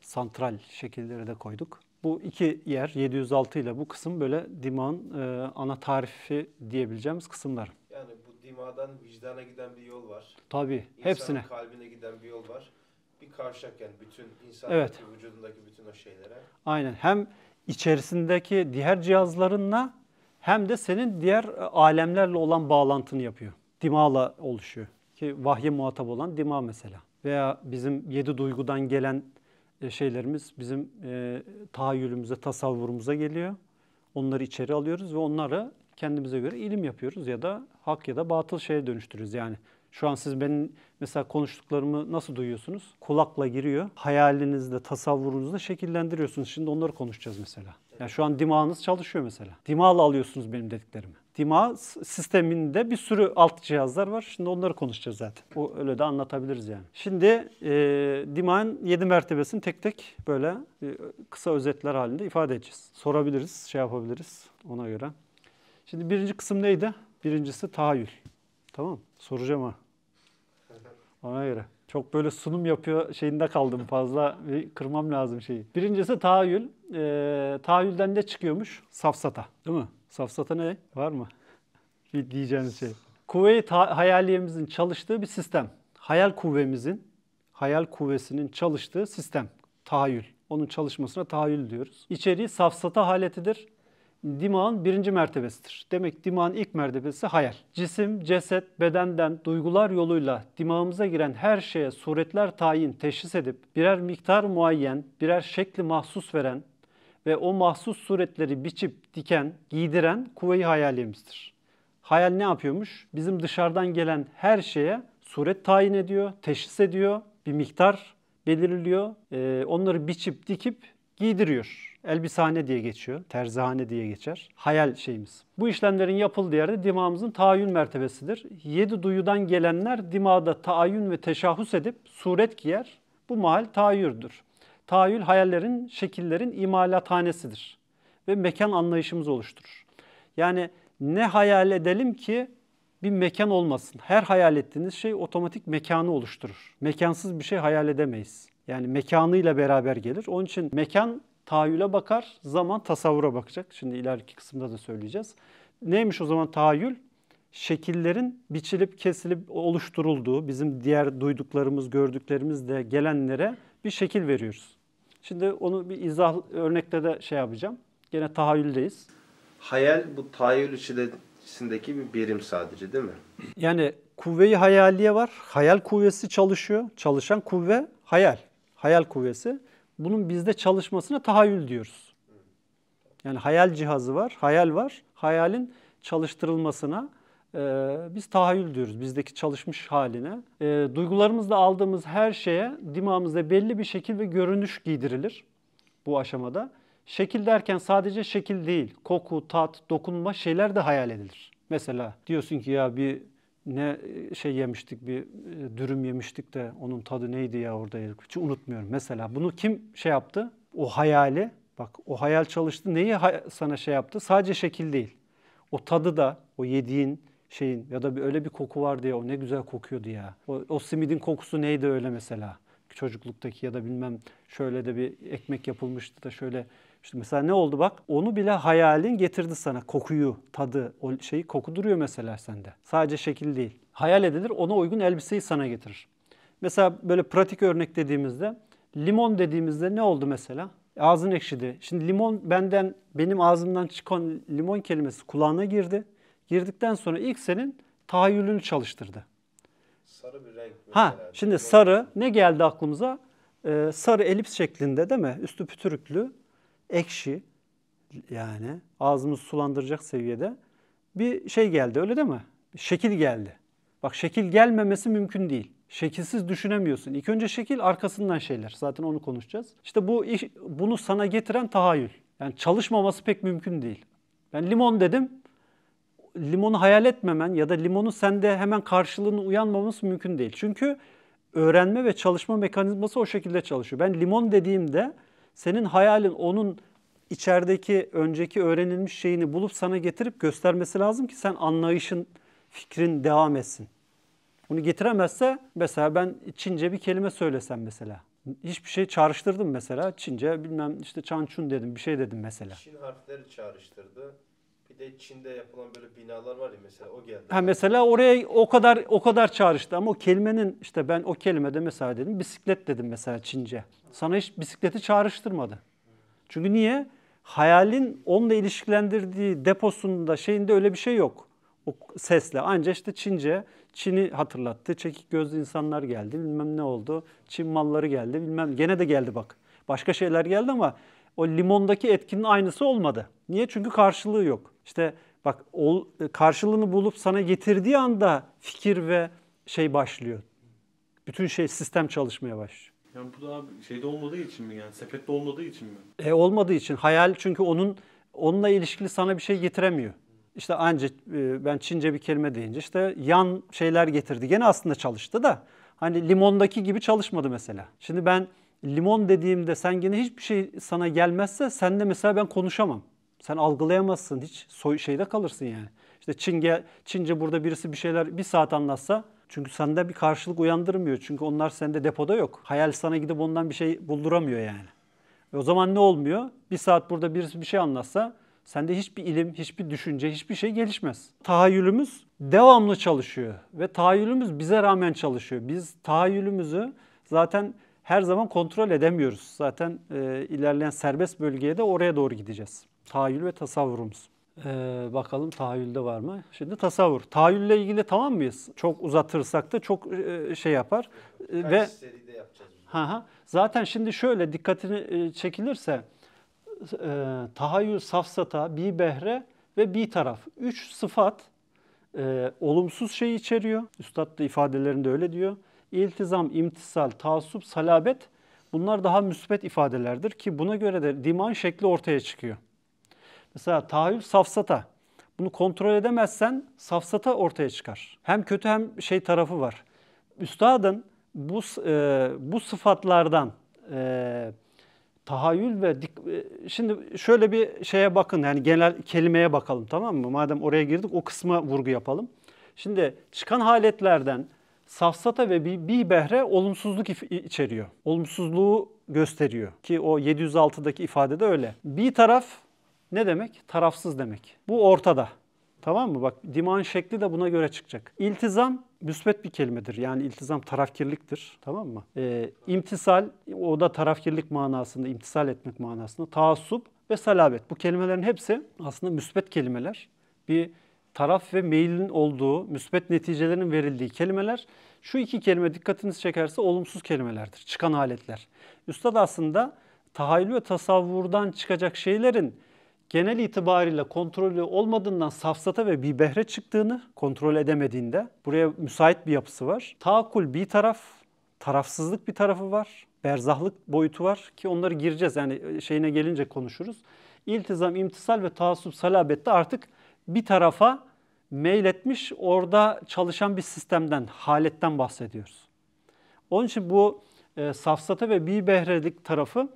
santral şekilleri de koyduk. Bu iki yer 706 ile bu kısım böyle dimağın e, ana tarifi diyebileceğimiz kısımlar. Yani bu dimadan vicdana giden bir yol var. Tabii İnsanın hepsine. kalbine giden bir yol var. Bir kavşak yani bütün insan Evet. vücudundaki bütün o şeylere. Aynen hem içerisindeki diğer cihazlarınla hem de senin diğer e, alemlerle olan bağlantını yapıyor. Dimağla oluşuyor. Ki vahye muhatap olan dima mesela. Veya bizim yedi duygudan gelen e, şeylerimiz bizim e, tahayyülümüze, tasavvurumuza geliyor. Onları içeri alıyoruz ve onları kendimize göre ilim yapıyoruz ya da hak ya da batıl şeye dönüştürüyoruz. Yani şu an siz benim mesela konuştuklarımı nasıl duyuyorsunuz? Kulakla giriyor. Hayalinizde, tasavvurunuzda şekillendiriyorsunuz. Şimdi onları konuşacağız mesela. Yani şu an dimağınız çalışıyor mesela. Dimağla alıyorsunuz benim dediklerimi. S- sisteminde bir sürü alt cihazlar var. Şimdi onları konuşacağız zaten. O öyle de anlatabiliriz yani. Şimdi e, dimağın yedi mertebesini tek tek böyle e, kısa özetler halinde ifade edeceğiz. Sorabiliriz, şey yapabiliriz ona göre. Şimdi birinci kısım neydi? Birincisi tahayyül. Tamam? Soracağım ha. Ona göre. Çok böyle sunum yapıyor şeyinde kaldım fazla bir kırmam lazım şeyi. Birincisi tahayyül. Ee, tahayyülden ne çıkıyormuş? Safsata. Değil mi? Safsata ne? Var mı? Bir diyeceğiniz şey. Kuvve-i hayaliyemizin çalıştığı bir sistem. Hayal kuvvemizin, hayal kuvvesinin çalıştığı sistem. Tahayyül. Onun çalışmasına tahayyül diyoruz. İçeriği safsata haletidir. Dimağın birinci mertebesidir. Demek dimağın ilk mertebesi hayal. Cisim, ceset, bedenden duygular yoluyla dimağımıza giren her şeye suretler tayin, teşhis edip birer miktar muayyen, birer şekli mahsus veren ve o mahsus suretleri biçip diken, giydiren kuvve-i hayaliyemizdir. Hayal ne yapıyormuş? Bizim dışarıdan gelen her şeye suret tayin ediyor, teşhis ediyor, bir miktar belirliyor. Ee, onları biçip dikip giydiriyor. Elbisehane diye geçiyor, terzihane diye geçer. Hayal şeyimiz. Bu işlemlerin yapıldığı yerde dimağımızın tahayyül mertebesidir. Yedi duyudan gelenler dimağda taayyün ve teşahhüs edip suret giyer. Bu mahal tahayyürdür. Tahayyül hayallerin, şekillerin imalathanesidir. ve mekan anlayışımızı oluşturur. Yani ne hayal edelim ki bir mekan olmasın. Her hayal ettiğiniz şey otomatik mekanı oluşturur. Mekansız bir şey hayal edemeyiz. Yani mekanıyla beraber gelir. Onun için mekan tahayyüle bakar, zaman tasavvura bakacak. Şimdi ileriki kısımda da söyleyeceğiz. Neymiş o zaman tahayyül? Şekillerin biçilip kesilip oluşturulduğu, bizim diğer duyduklarımız, gördüklerimiz de gelenlere bir şekil veriyoruz. Şimdi onu bir izah örnekte de şey yapacağım. Gene tahayyüldeyiz. Hayal bu tahayyül içerisindeki bir birim sadece değil mi? Yani kuvveyi hayaliye var. Hayal kuvvesi çalışıyor. Çalışan kuvve hayal. Hayal kuvvesi. Bunun bizde çalışmasına tahayyül diyoruz. Yani hayal cihazı var, hayal var. Hayalin çalıştırılmasına e, biz tahayyül diyoruz. Bizdeki çalışmış haline. E, duygularımızda aldığımız her şeye dimağımızda belli bir şekil ve görünüş giydirilir bu aşamada. Şekil derken sadece şekil değil, koku, tat, dokunma şeyler de hayal edilir. Mesela diyorsun ki ya bir ne şey yemiştik, bir e, dürüm yemiştik de onun tadı neydi ya orada. Hiç unutmuyorum. Mesela bunu kim şey yaptı? O hayali, bak o hayal çalıştı. Neyi sana şey yaptı? Sadece şekil değil. O tadı da, o yediğin şeyin ya da bir öyle bir koku vardı ya o ne güzel kokuyordu ya. O, o simidin kokusu neydi öyle mesela? Çocukluktaki ya da bilmem şöyle de bir ekmek yapılmıştı da şöyle işte mesela ne oldu bak onu bile hayalin getirdi sana kokuyu, tadı, o şeyi koku duruyor mesela sende. Sadece şekil değil. Hayal edilir ona uygun elbiseyi sana getirir. Mesela böyle pratik örnek dediğimizde limon dediğimizde ne oldu mesela? Ağzın ekşidi. Şimdi limon benden benim ağzımdan çıkan limon kelimesi kulağına girdi. Girdikten sonra ilk senin tahayyülünü çalıştırdı. Sarı bir renk Ha şimdi sarı ne geldi aklımıza? Ee, sarı elips şeklinde değil mi? Üstü pütürüklü, ekşi yani ağzımızı sulandıracak seviyede bir şey geldi öyle değil mi? Şekil geldi. Bak şekil gelmemesi mümkün değil. Şekilsiz düşünemiyorsun. İlk önce şekil arkasından şeyler. Zaten onu konuşacağız. İşte bu iş, bunu sana getiren tahayyül. Yani çalışmaması pek mümkün değil. Ben limon dedim. Limonu hayal etmemen ya da limonun sende hemen karşılığını uyanmaması mümkün değil. Çünkü öğrenme ve çalışma mekanizması o şekilde çalışıyor. Ben limon dediğimde senin hayalin onun içerideki önceki öğrenilmiş şeyini bulup sana getirip göstermesi lazım ki sen anlayışın, fikrin devam etsin. Bunu getiremezse mesela ben Çince bir kelime söylesem mesela. Hiçbir şey çağrıştırdım mesela. Çince bilmem işte çançun dedim bir şey dedim mesela. Çin harfleri çağrıştırdı. De Çin'de yapılan böyle binalar var ya mesela o geldi. Ha mesela oraya o kadar o kadar çağrıştı ama o kelimenin işte ben o kelimede mesela dedim bisiklet dedim mesela Çince. Sana hiç bisikleti çağrıştırmadı. Çünkü niye? Hayalin onunla ilişkilendirdiği deposunda şeyinde öyle bir şey yok. O sesle ancak işte Çince Çin'i hatırlattı. Çekik gözlü insanlar geldi. Bilmem ne oldu. Çin malları geldi. Bilmem gene de geldi bak. Başka şeyler geldi ama o limondaki etkinin aynısı olmadı. Niye? Çünkü karşılığı yok. İşte bak ol, karşılığını bulup sana getirdiği anda fikir ve şey başlıyor. Bütün şey sistem çalışmaya başlıyor. Yani bu da abi şeyde olmadığı için mi yani sepette olmadığı için mi? E, olmadığı için hayal çünkü onun onunla ilişkili sana bir şey getiremiyor. İşte ancak e, ben Çince bir kelime deyince işte yan şeyler getirdi. Gene aslında çalıştı da hani limondaki gibi çalışmadı mesela. Şimdi ben limon dediğimde sen gene hiçbir şey sana gelmezse sen de mesela ben konuşamam. Sen algılayamazsın hiç soy şeyde kalırsın yani. İşte Çince, Çince burada birisi bir şeyler bir saat anlatsa çünkü sende bir karşılık uyandırmıyor. Çünkü onlar sende depoda yok. Hayal sana gidip ondan bir şey bulduramıyor yani. E o zaman ne olmuyor? Bir saat burada birisi bir şey anlatsa sende hiçbir ilim, hiçbir düşünce, hiçbir şey gelişmez. Tahayyülümüz devamlı çalışıyor ve tahayyülümüz bize rağmen çalışıyor. Biz tahayyülümüzü zaten her zaman kontrol edemiyoruz. Zaten e, ilerleyen serbest bölgeye de oraya doğru gideceğiz. Tahayyül ve tasavvurumuz. Ee, bakalım tahayyülde var mı? Şimdi tasavvur. Tahayyülle ilgili tamam mıyız? Çok uzatırsak da çok e, şey yapar. E, Kaç ve seride yapacağız? Ha ha. Zaten şimdi şöyle dikkatini e, çekilirse e, tahayyül, safsata, bir behre ve bir taraf. Üç sıfat e, olumsuz şey içeriyor. Üstad da ifadelerinde öyle diyor. İltizam, imtisal, taassup, salabet bunlar daha müsbet ifadelerdir ki buna göre de diman şekli ortaya çıkıyor. Mesela tahayyül, safsata. Bunu kontrol edemezsen safsata ortaya çıkar. Hem kötü hem şey tarafı var. Üstadın bu, e, bu sıfatlardan e, tahayyül ve dik- e, şimdi şöyle bir şeye bakın yani genel kelimeye bakalım tamam mı? Madem oraya girdik o kısma vurgu yapalım. Şimdi çıkan haletlerden safsata ve bir, behre olumsuzluk içeriyor. Olumsuzluğu gösteriyor ki o 706'daki ifadede öyle. Bir taraf ne demek? Tarafsız demek. Bu ortada. Tamam mı? Bak dimağın şekli de buna göre çıkacak. İltizam müsbet bir kelimedir. Yani iltizam tarafkirliktir. Tamam mı? Ee, imtisal o da tarafkirlik manasında, imtisal etmek manasında. Taassup ve salabet. Bu kelimelerin hepsi aslında müsbet kelimeler. Bir taraf ve meylin olduğu, müsbet neticelerin verildiği kelimeler. Şu iki kelime dikkatinizi çekerse olumsuz kelimelerdir. Çıkan aletler. Üstad aslında tahayyül ve tasavvurdan çıkacak şeylerin genel itibariyle kontrolü olmadığından safsata ve bir behre çıktığını kontrol edemediğinde buraya müsait bir yapısı var. Taakul bir taraf, tarafsızlık bir tarafı var. Berzahlık boyutu var ki onları gireceğiz yani şeyine gelince konuşuruz. İltizam, imtisal ve taassup salabette artık bir tarafa meyletmiş orada çalışan bir sistemden, haletten bahsediyoruz. Onun için bu e, safsata ve bir behrelik tarafı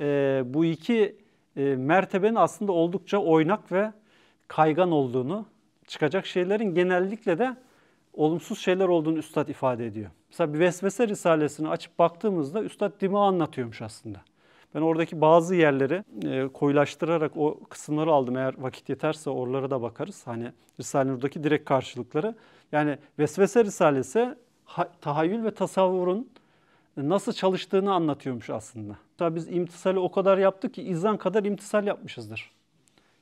e, bu iki e, mertebenin aslında oldukça oynak ve kaygan olduğunu, çıkacak şeylerin genellikle de olumsuz şeyler olduğunu Üstad ifade ediyor. Mesela bir Vesvese Risalesini açıp baktığımızda Üstad dima anlatıyormuş aslında. Ben oradaki bazı yerleri e, koyulaştırarak o kısımları aldım. Eğer vakit yeterse oralara da bakarız. Hani Risale-i Nur'daki direkt karşılıkları. Yani Vesvese Risalesi ha- tahayyül ve tasavvurun nasıl çalıştığını anlatıyormuş aslında. Tabii biz imtisali o kadar yaptık ki izan kadar imtisal yapmışızdır.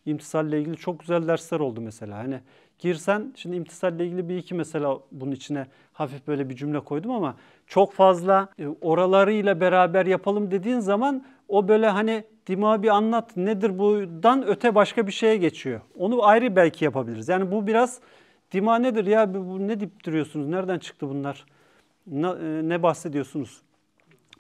İmtisalle ilgili çok güzel dersler oldu mesela. Hani girsen şimdi imtisalle ilgili bir iki mesela bunun içine hafif böyle bir cümle koydum ama çok fazla e, oralarıyla beraber yapalım dediğin zaman o böyle hani dima bir anlat nedir budan öte başka bir şeye geçiyor. Onu ayrı belki yapabiliriz. Yani bu biraz dima nedir ya bu ne dip duruyorsunuz nereden çıktı bunlar ne, ne bahsediyorsunuz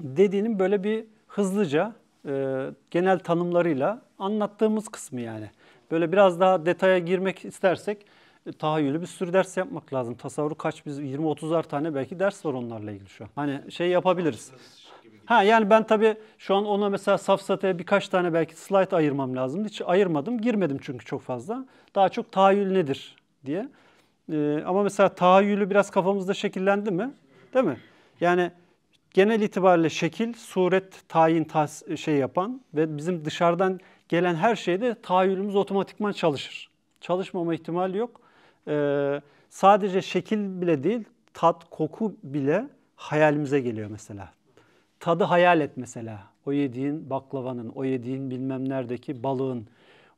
dediğinin böyle bir hızlıca e, genel tanımlarıyla anlattığımız kısmı yani. Böyle biraz daha detaya girmek istersek e, tahayyülü bir sürü ders yapmak lazım. Tasavvuru kaç biz 20-30'ar tane belki ders var onlarla ilgili şu an. Hani şey yapabiliriz. Ha yani ben tabii şu an ona mesela safsataya birkaç tane belki slide ayırmam lazım. Hiç ayırmadım. Girmedim çünkü çok fazla. Daha çok tahayyül nedir diye. Ee, ama mesela tahayyülü biraz kafamızda şekillendi mi? Değil mi? Yani genel itibariyle şekil, suret, tayin tas- şey yapan ve bizim dışarıdan gelen her şeyde tahayyülümüz otomatikman çalışır. Çalışmama ihtimali yok. Ee, sadece şekil bile değil, tat, koku bile hayalimize geliyor mesela. Tadı hayal et mesela. O yediğin baklavanın, o yediğin bilmem neredeki balığın.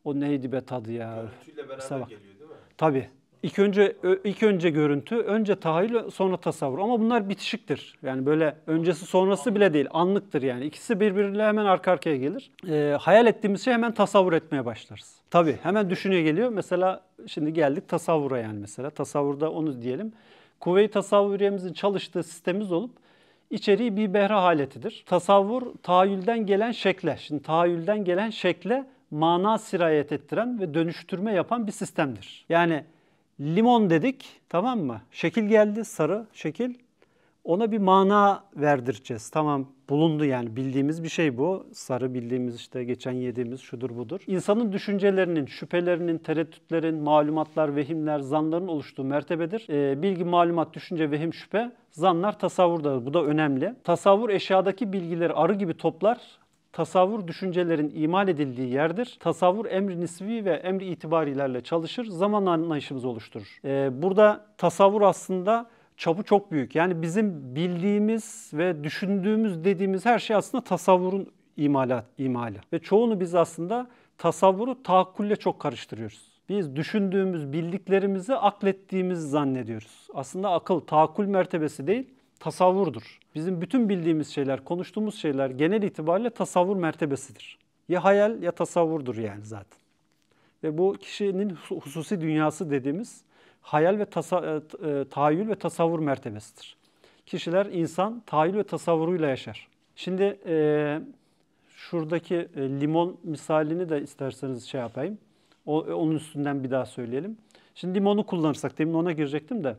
O neydi be tadı ya. Görüntüyle beraber Mesela bak. geliyor değil mi? Tabii. İlk önce ilk önce görüntü, önce tahayyül, sonra tasavvur. Ama bunlar bitişiktir. Yani böyle öncesi sonrası bile değil, anlıktır yani. İkisi birbiriyle hemen arka arkaya gelir. Ee, hayal ettiğimiz şey hemen tasavvur etmeye başlarız. Tabii hemen düşünüyor geliyor. Mesela şimdi geldik tasavvura yani mesela. Tasavvurda onu diyelim. Kuvve-i tasavvuriyemizin çalıştığı sistemimiz olup içeriği bir behre haletidir. Tasavvur tahayyülden gelen şekle, şimdi tahayyülden gelen şekle mana sirayet ettiren ve dönüştürme yapan bir sistemdir. Yani limon dedik tamam mı? Şekil geldi sarı şekil. Ona bir mana verdireceğiz. Tamam bulundu yani bildiğimiz bir şey bu. Sarı bildiğimiz işte geçen yediğimiz şudur budur. İnsanın düşüncelerinin, şüphelerinin, tereddütlerin, malumatlar, vehimler, zanların oluştuğu mertebedir. Ee, bilgi, malumat, düşünce, vehim, şüphe, zanlar tasavvurdadır. Bu da önemli. Tasavvur eşyadaki bilgileri arı gibi toplar. Tasavvur düşüncelerin imal edildiği yerdir. Tasavvur emri nisbi ve emri itibarilerle çalışır. Zaman anlayışımızı oluşturur. Ee, burada tasavvur aslında çapı çok büyük. Yani bizim bildiğimiz ve düşündüğümüz dediğimiz her şey aslında tasavvurun imalat, imali. Ve çoğunu biz aslında tasavvuru taakkulle çok karıştırıyoruz. Biz düşündüğümüz, bildiklerimizi aklettiğimizi zannediyoruz. Aslında akıl taakkul mertebesi değil, tasavvurdur. Bizim bütün bildiğimiz şeyler, konuştuğumuz şeyler genel itibariyle tasavvur mertebesidir. Ya hayal ya tasavvurdur yani zaten. Ve bu kişinin hus- hususi dünyası dediğimiz hayal ve tasa, e, e, tahayyül ve tasavvur mertebesidir. Kişiler insan tahayyül ve tasavvuruyla yaşar. Şimdi e, şuradaki e, limon misalini de isterseniz şey yapayım. O, onun üstünden bir daha söyleyelim. Şimdi limonu kullanırsak, demin ona girecektim de.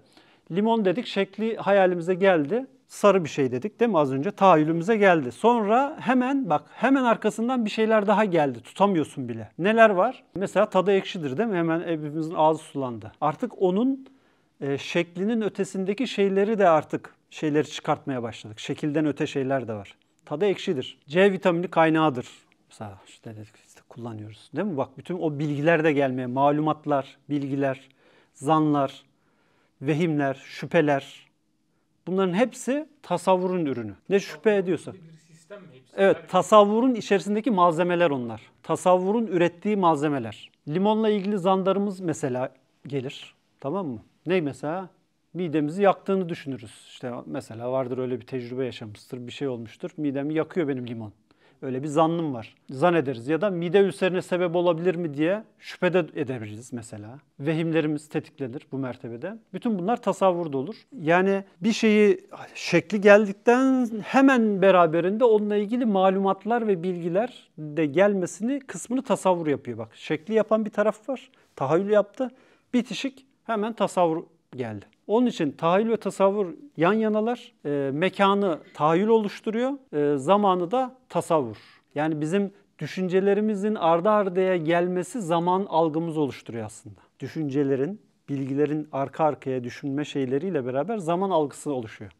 Limon dedik, şekli hayalimize geldi. Sarı bir şey dedik değil mi az önce? Tahayyülümüze geldi. Sonra hemen bak hemen arkasından bir şeyler daha geldi. Tutamıyorsun bile. Neler var? Mesela tadı ekşidir değil mi? Hemen hepimizin ağzı sulandı. Artık onun e, şeklinin ötesindeki şeyleri de artık şeyleri çıkartmaya başladık. Şekilden öte şeyler de var. Tadı ekşidir. C vitamini kaynağıdır. Mesela işte dedik işte kullanıyoruz. Değil mi? Bak bütün o bilgiler de gelmeye, malumatlar, bilgiler, zanlar, vehimler, şüpheler. Bunların hepsi tasavvurun ürünü. Ne şüphe hepsi? Evet, tasavvurun içerisindeki malzemeler onlar. Tasavvurun ürettiği malzemeler. Limonla ilgili zandarımız mesela gelir. Tamam mı? Ne mesela? Midemizi yaktığını düşünürüz. İşte mesela vardır öyle bir tecrübe yaşamıştır, bir şey olmuştur. Midemi yakıyor benim limon. Öyle bir zannım var. Zan ederiz ya da mide ülserine sebep olabilir mi diye şüphe de edebiliriz mesela. Vehimlerimiz tetiklenir bu mertebede. Bütün bunlar tasavvurda olur. Yani bir şeyi şekli geldikten hemen beraberinde onunla ilgili malumatlar ve bilgiler de gelmesini kısmını tasavvur yapıyor bak. Şekli yapan bir taraf var. Tahayyül yaptı. Bitişik hemen tasavvur geldi. Onun için tahayyül ve tasavvur yan yanalar. E, mekanı tahayyül oluşturuyor, e, zamanı da tasavvur. Yani bizim düşüncelerimizin ardı ardaya gelmesi zaman algımız oluşturuyor aslında. Düşüncelerin, bilgilerin arka arkaya düşünme şeyleriyle beraber zaman algısı oluşuyor.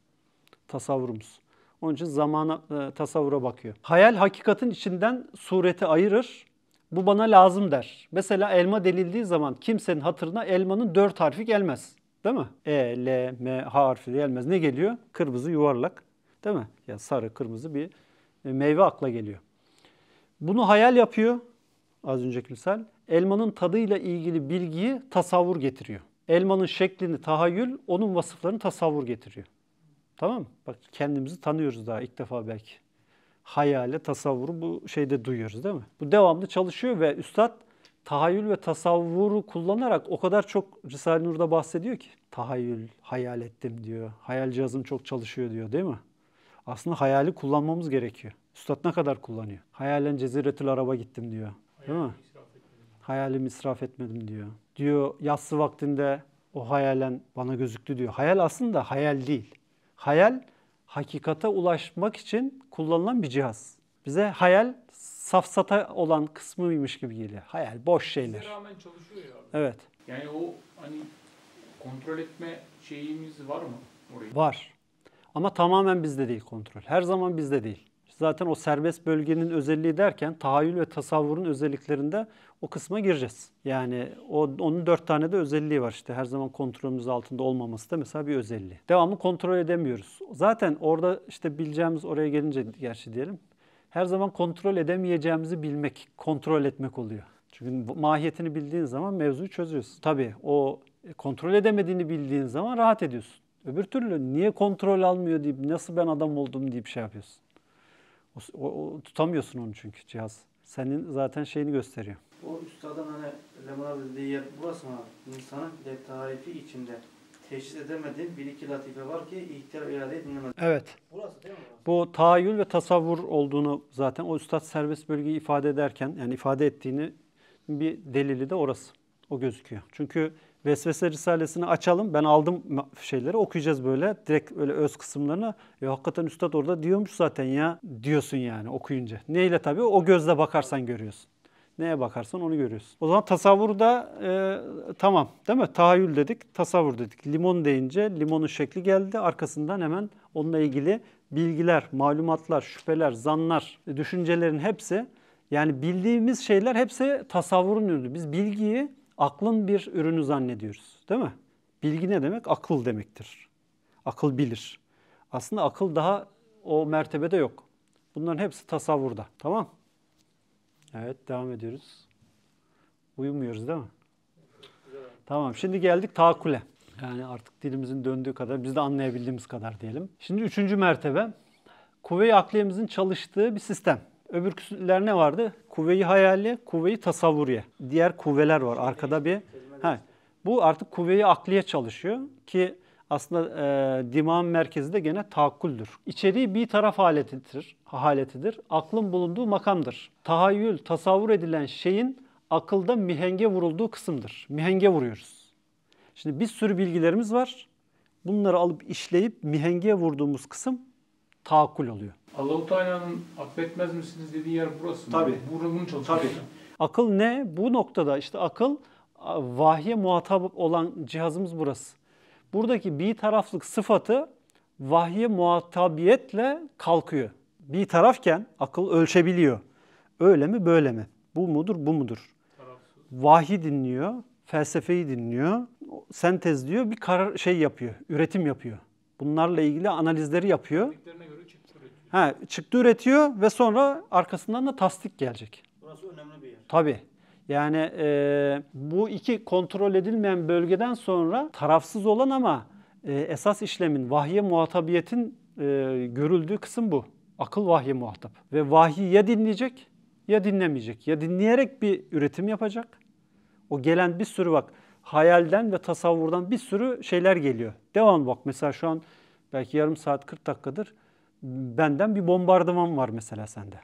Tasavvurumuz. Onun için zamana, e, tasavvura bakıyor. Hayal hakikatin içinden sureti ayırır. Bu bana lazım der. Mesela elma delildiği zaman kimsenin hatırına elmanın dört harfi gelmez. Değil mi? E, L, M, harfi gelmez. Ne geliyor? Kırmızı yuvarlak. Değil mi? Ya sarı, kırmızı bir e, meyve akla geliyor. Bunu hayal yapıyor az önceki misal. Elmanın tadıyla ilgili bilgiyi tasavvur getiriyor. Elmanın şeklini tahayyül, onun vasıflarını tasavvur getiriyor. Tamam mı? Bak kendimizi tanıyoruz daha ilk defa belki. Hayale, tasavvuru bu şeyde duyuyoruz değil mi? Bu devamlı çalışıyor ve üstad tahayyül ve tasavvuru kullanarak o kadar çok Risale-i Nur'da bahsediyor ki. Tahayyül, hayal ettim diyor. Hayal cihazım çok çalışıyor diyor değil mi? Aslında hayali kullanmamız gerekiyor. Üstad ne kadar kullanıyor? Hayalen Ceziretül Arab'a gittim diyor. Değil mi? İsraf. Hayalimi israf etmedim diyor. Diyor yatsı vaktinde o hayalen bana gözüktü diyor. Hayal aslında hayal değil. Hayal hakikate ulaşmak için kullanılan bir cihaz. Bize hayal safsata olan kısmıymış gibi geliyor. Hayal boş şeyler. rağmen çalışıyor ya. abi. Evet Yani o hani kontrol etme şeyimiz var mı orayı? var. Ama tamamen bizde değil kontrol. Her zaman bizde değil. Zaten o serbest bölgenin özelliği derken tahayyül ve tasavvurun özelliklerinde o kısma gireceğiz. Yani o, onun dört tane de özelliği var işte. Her zaman kontrolümüz altında olmaması da mesela bir özelliği. Devamlı kontrol edemiyoruz. Zaten orada işte bileceğimiz oraya gelince gerçi diyelim. Her zaman kontrol edemeyeceğimizi bilmek, kontrol etmek oluyor. Çünkü mahiyetini bildiğin zaman mevzuyu çözüyorsun. Tabii o kontrol edemediğini bildiğin zaman rahat ediyorsun. Öbür türlü niye kontrol almıyor deyip nasıl ben adam oldum deyip şey yapıyorsun. O, o- tutamıyorsun onu çünkü cihaz. Senin zaten şeyini gösteriyor. O üstadın hani Leman dediği yer burası mı? İnsanın bir de tarifi içinde teşhis edemediğin bir iki latife var ki ihtiyar iradeyi dinlemez. Evet. Burası değil mi burası? Bu tahayyül ve tasavvur olduğunu zaten o üstad serbest bölgeyi ifade ederken yani ifade ettiğini bir delili de orası. O gözüküyor. Çünkü Vesvese Risalesini açalım. Ben aldım şeyleri okuyacağız böyle. Direkt öyle öz kısımlarına. Ya hakikaten üstad orada diyormuş zaten ya diyorsun yani okuyunca. Neyle tabii? O gözle bakarsan görüyorsun. Neye bakarsan onu görüyorsun. O zaman tasavvur da e, tamam değil mi? Tahayyül dedik, tasavvur dedik. Limon deyince limonun şekli geldi. Arkasından hemen onunla ilgili bilgiler, malumatlar, şüpheler, zanlar, düşüncelerin hepsi yani bildiğimiz şeyler hepsi tasavvurun ürünü. Biz bilgiyi aklın bir ürünü zannediyoruz. Değil mi? Bilgi ne demek? Akıl demektir. Akıl bilir. Aslında akıl daha o mertebede yok. Bunların hepsi tasavvurda. Tamam? Evet devam ediyoruz. Uyumuyoruz değil mi? Tamam şimdi geldik taakkule. Yani artık dilimizin döndüğü kadar biz de anlayabildiğimiz kadar diyelim. Şimdi üçüncü mertebe kuvve-i akliyemizin çalıştığı bir sistem. Öbürküler ne vardı? Kuvve-i hayali, kuvve-i tasavvuriye. Diğer kuvveler var. Arkada bir... Ha, bu artık kuvve-i akliye çalışıyor ki aslında e, dimağın merkezi de gene taakkuldür. İçeriği bir taraf haletidir, haletidir. Aklın bulunduğu makamdır. Tahayyül, tasavvur edilen şeyin akılda mihenge vurulduğu kısımdır. Mihenge vuruyoruz. Şimdi bir sürü bilgilerimiz var. Bunları alıp işleyip mihengeye vurduğumuz kısım taakkul oluyor. Allahu Teala'nın affetmez misiniz dediği yer burası mı? Tabii. Burada bunu çalışıyor. Tabii. Akıl ne? Bu noktada işte akıl vahye muhatap olan cihazımız burası. Buradaki bir taraflık sıfatı vahye muhatabiyetle kalkıyor. Bir tarafken akıl ölçebiliyor. Öyle mi böyle mi? Bu mudur bu mudur? Tarafsız. Vahyi dinliyor, felsefeyi dinliyor, sentezliyor, bir karar şey yapıyor, üretim yapıyor. Bunlarla ilgili analizleri yapıyor. Göre. Ha, çıktı üretiyor ve sonra arkasından da tasdik gelecek. Burası önemli bir yer. Tabii. Yani e, bu iki kontrol edilmeyen bölgeden sonra tarafsız olan ama e, esas işlemin vahye muhatabiyetin e, görüldüğü kısım bu. Akıl vahye muhatap. Ve vahyi ya dinleyecek ya dinlemeyecek. Ya dinleyerek bir üretim yapacak. O gelen bir sürü bak hayalden ve tasavvurdan bir sürü şeyler geliyor. Devam bak mesela şu an belki yarım saat 40 dakikadır benden bir bombardıman var mesela sende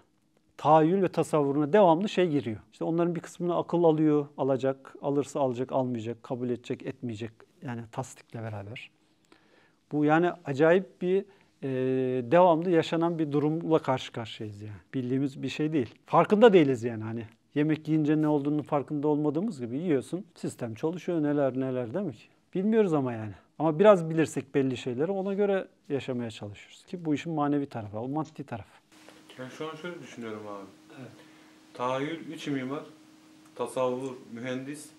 tahayyül ve tasavvuruna devamlı şey giriyor. İşte onların bir kısmını akıl alıyor, alacak, alırsa alacak, almayacak, kabul edecek, etmeyecek. Yani tasdikle beraber. Bu yani acayip bir e, devamlı yaşanan bir durumla karşı karşıyayız yani. Bildiğimiz bir şey değil. Farkında değiliz yani hani. Yemek yiyince ne olduğunu farkında olmadığımız gibi yiyorsun. Sistem çalışıyor neler neler değil mi ki? Bilmiyoruz ama yani. Ama biraz bilirsek belli şeyleri ona göre yaşamaya çalışıyoruz. Ki bu işin manevi tarafı, o maddi tarafı. Ben şu an şöyle düşünüyorum abi. Tahayyül üç imi var. Tasavvur, mühendis,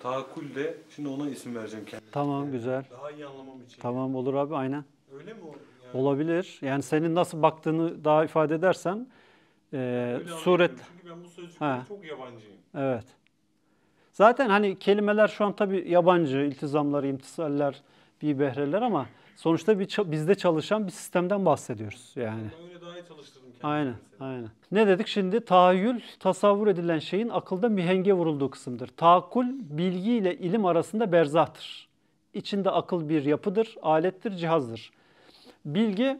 taakkul de şimdi ona isim vereceğim kendime. Tamam güzel. Daha iyi anlamam için. Tamam olur abi aynen. Öyle mi o? Yani Olabilir. Yani senin nasıl baktığını daha ifade edersen e, suret. Çünkü ben bu sözcüklere çok yabancıyım. evet. Zaten hani kelimeler şu an tabii yabancı, iltizamlar, imtisaller, bir behreler ama sonuçta bir bizde çalışan bir sistemden bahsediyoruz yani. Ben öyle daha iyi çalıştırdım kendimi. Aynen, mesela. aynen. Ne dedik şimdi? Tahayyül, tasavvur edilen şeyin akılda mihenge vurulduğu kısımdır. Taakkul, bilgi ile ilim arasında berzahtır. İçinde akıl bir yapıdır, alettir, cihazdır. Bilgi,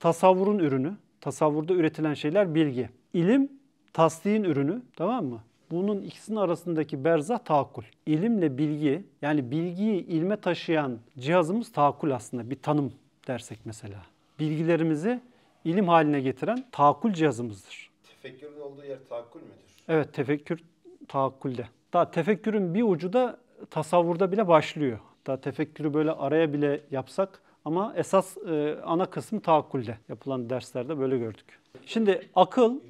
tasavvurun ürünü. Tasavvurda üretilen şeyler bilgi. İlim, tasdiğin ürünü, tamam mı? Bunun ikisinin arasındaki berzah taakkul. İlimle bilgi, yani bilgiyi ilme taşıyan cihazımız taakkul aslında. Bir tanım dersek mesela. Bilgilerimizi ilim haline getiren taakkul cihazımızdır. Tefekkürün olduğu yer taakkul müdür? Evet tefekkür taakkulde. Daha tefekkürün bir ucu da tasavvurda bile başlıyor. Daha tefekkürü böyle araya bile yapsak ama esas e, ana kısmı taakkulde. Yapılan derslerde böyle gördük. Şimdi akıl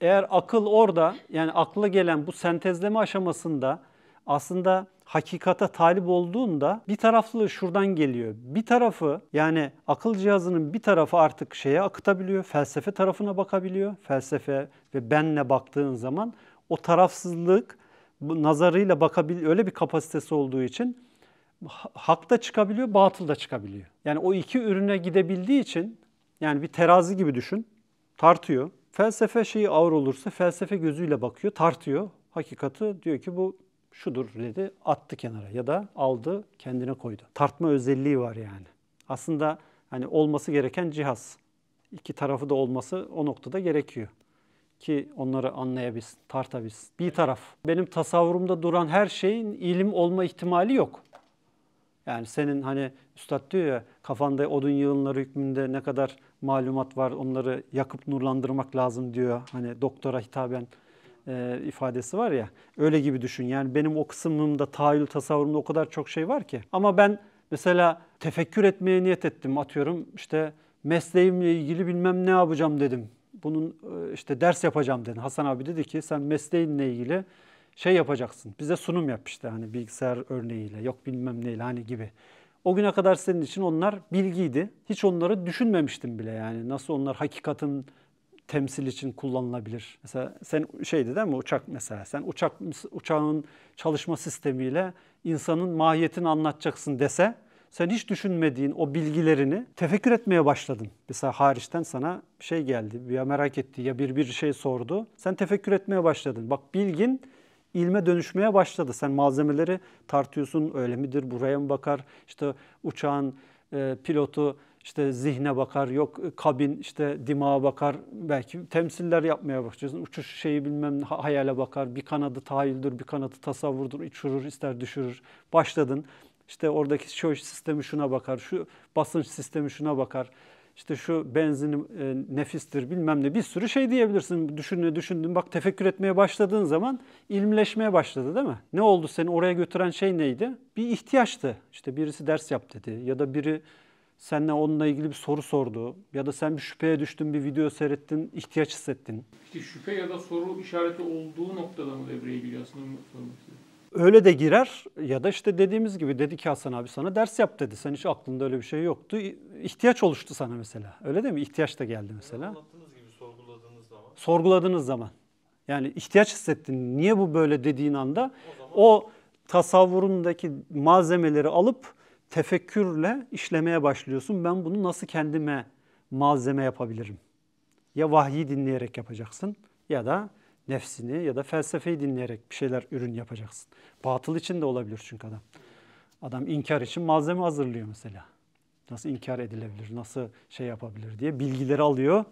eğer akıl orada yani akla gelen bu sentezleme aşamasında aslında hakikate talip olduğunda bir taraflı şuradan geliyor. Bir tarafı yani akıl cihazının bir tarafı artık şeye akıtabiliyor. Felsefe tarafına bakabiliyor. Felsefe ve benle baktığın zaman o tarafsızlık bu nazarıyla bakabiliyor. Öyle bir kapasitesi olduğu için ha- hak da çıkabiliyor, batıl da çıkabiliyor. Yani o iki ürüne gidebildiği için yani bir terazi gibi düşün. Tartıyor. Felsefe şeyi ağır olursa felsefe gözüyle bakıyor, tartıyor. Hakikati diyor ki bu şudur dedi, attı kenara ya da aldı, kendine koydu. Tartma özelliği var yani. Aslında hani olması gereken cihaz. İki tarafı da olması o noktada gerekiyor ki onları anlayabilsin, tartabilsin. Bir taraf. Benim tasavvurumda duran her şeyin ilim olma ihtimali yok. Yani senin hani üstad diyor ya kafanda odun yığınları hükmünde ne kadar malumat var onları yakıp nurlandırmak lazım diyor. Hani doktora hitaben e, ifadesi var ya öyle gibi düşün. Yani benim o kısmımda tahayyül tasavvurumda o kadar çok şey var ki. Ama ben mesela tefekkür etmeye niyet ettim atıyorum işte mesleğimle ilgili bilmem ne yapacağım dedim. Bunun e, işte ders yapacağım dedim. Hasan abi dedi ki sen mesleğinle ilgili şey yapacaksın. Bize sunum yap işte hani bilgisayar örneğiyle yok bilmem neyle hani gibi. O güne kadar senin için onlar bilgiydi. Hiç onları düşünmemiştim bile yani. Nasıl onlar hakikatin temsil için kullanılabilir. Mesela sen şeydi değil mi uçak mesela. Sen uçak uçağın çalışma sistemiyle insanın mahiyetini anlatacaksın dese sen hiç düşünmediğin o bilgilerini tefekkür etmeye başladın. Mesela hariçten sana şey geldi, ya merak etti ya bir bir şey sordu. Sen tefekkür etmeye başladın. Bak bilgin ilme dönüşmeye başladı. Sen malzemeleri tartıyorsun, öyle midir, buraya mı bakar? İşte uçağın e, pilotu işte zihne bakar, yok e, kabin işte dimağa bakar. Belki temsiller yapmaya başlıyorsun. Uçuş şeyi bilmem ha- hayale bakar. Bir kanadı tahayyüldür, bir kanadı tasavvurdur. Uçurur, ister düşürür. Başladın. İşte oradaki şu sistemi şuna bakar, şu basınç sistemi şuna bakar. İşte şu benzin e, nefistir bilmem ne bir sürü şey diyebilirsin. Düşündün düşündün bak tefekkür etmeye başladığın zaman ilmileşmeye başladı değil mi? Ne oldu seni oraya götüren şey neydi? Bir ihtiyaçtı. İşte birisi ders yap dedi ya da biri seninle onunla ilgili bir soru sordu ya da sen bir şüpheye düştün bir video seyrettin ihtiyaç hissettin. İşte şüphe ya da soru işareti olduğu noktada mı devreye giriyor aslında. Öyle de girer ya da işte dediğimiz gibi dedi ki Hasan abi sana ders yap dedi. Sen hiç aklında öyle bir şey yoktu. İhtiyaç oluştu sana mesela. Öyle değil mi? İhtiyaç da geldi mesela. Anlattığınız gibi sorguladığınız zaman Sorguladığınız zaman. Yani ihtiyaç hissettin. Niye bu böyle dediğin anda o o tasavvurundaki malzemeleri alıp tefekkürle işlemeye başlıyorsun. Ben bunu nasıl kendime malzeme yapabilirim? Ya vahyi dinleyerek yapacaksın ya da nefsini ya da felsefeyi dinleyerek bir şeyler ürün yapacaksın. Batıl için de olabilir çünkü adam. Adam inkar için malzeme hazırlıyor mesela. Nasıl inkar edilebilir, nasıl şey yapabilir diye bilgileri alıyor,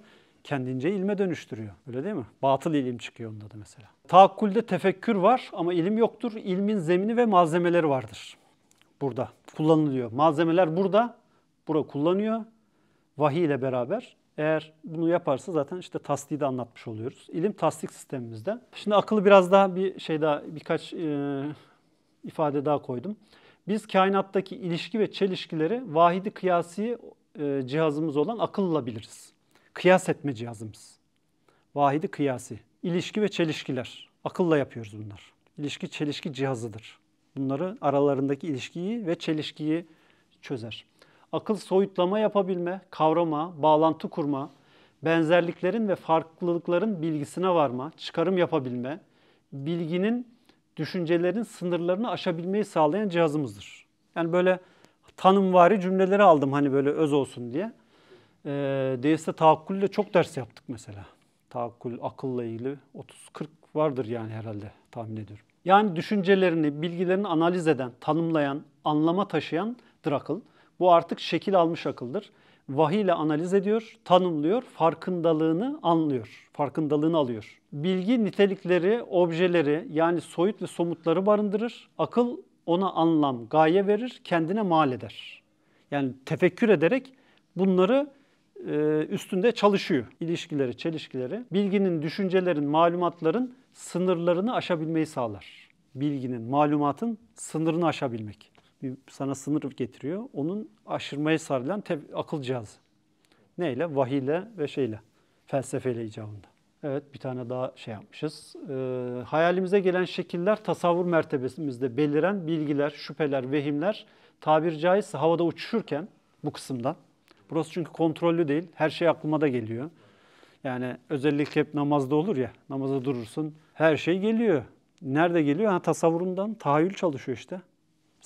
kendince ilme dönüştürüyor. Öyle değil mi? Batıl ilim çıkıyor onda da mesela. Taakkulde tefekkür var ama ilim yoktur. İlmin zemini ve malzemeleri vardır. Burada kullanılıyor. Malzemeler burada, burada kullanıyor. Vahiy ile beraber. Eğer bunu yaparsa zaten işte tasdiği de anlatmış oluyoruz. İlim tasdik sistemimizde. Şimdi akıllı biraz daha bir şey daha birkaç e, ifade daha koydum. Biz kainattaki ilişki ve çelişkileri vahidi kıyasi e, cihazımız olan akılla biliriz. Kıyas etme cihazımız. Vahidi kıyasi. İlişki ve çelişkiler. Akılla yapıyoruz bunlar. İlişki çelişki cihazıdır. Bunları aralarındaki ilişkiyi ve çelişkiyi çözer. Akıl soyutlama yapabilme, kavrama, bağlantı kurma, benzerliklerin ve farklılıkların bilgisine varma, çıkarım yapabilme, bilginin düşüncelerin sınırlarını aşabilmeyi sağlayan cihazımızdır. Yani böyle tanımvari cümleleri aldım hani böyle öz olsun diye. Ee, Deiste tahakkülle çok ders yaptık mesela. Tahakkül, akılla ilgili 30-40 vardır yani herhalde tahmin ediyorum. Yani düşüncelerini, bilgilerini analiz eden, tanımlayan, anlama taşıyandır akıl. Bu artık şekil almış akıldır. Vahiy ile analiz ediyor, tanımlıyor, farkındalığını anlıyor, farkındalığını alıyor. Bilgi nitelikleri, objeleri yani soyut ve somutları barındırır. Akıl ona anlam, gaye verir, kendine mal eder. Yani tefekkür ederek bunları e, üstünde çalışıyor. İlişkileri, çelişkileri. Bilginin, düşüncelerin, malumatların sınırlarını aşabilmeyi sağlar. Bilginin, malumatın sınırını aşabilmek. Bir sana sınır getiriyor. Onun aşırmayı sağlayan te- akıl cihazı. Neyle? Vahiyle ve şeyle. Felsefeyle icabında. Evet bir tane daha şey yapmışız. Ee, hayalimize gelen şekiller tasavvur mertebesimizde beliren bilgiler, şüpheler, vehimler tabir caizse havada uçuşurken bu kısımda. Burası çünkü kontrollü değil. Her şey aklıma da geliyor. Yani özellikle hep namazda olur ya. Namaza durursun. Her şey geliyor. Nerede geliyor? Ha, tasavvurundan tahayyül çalışıyor işte.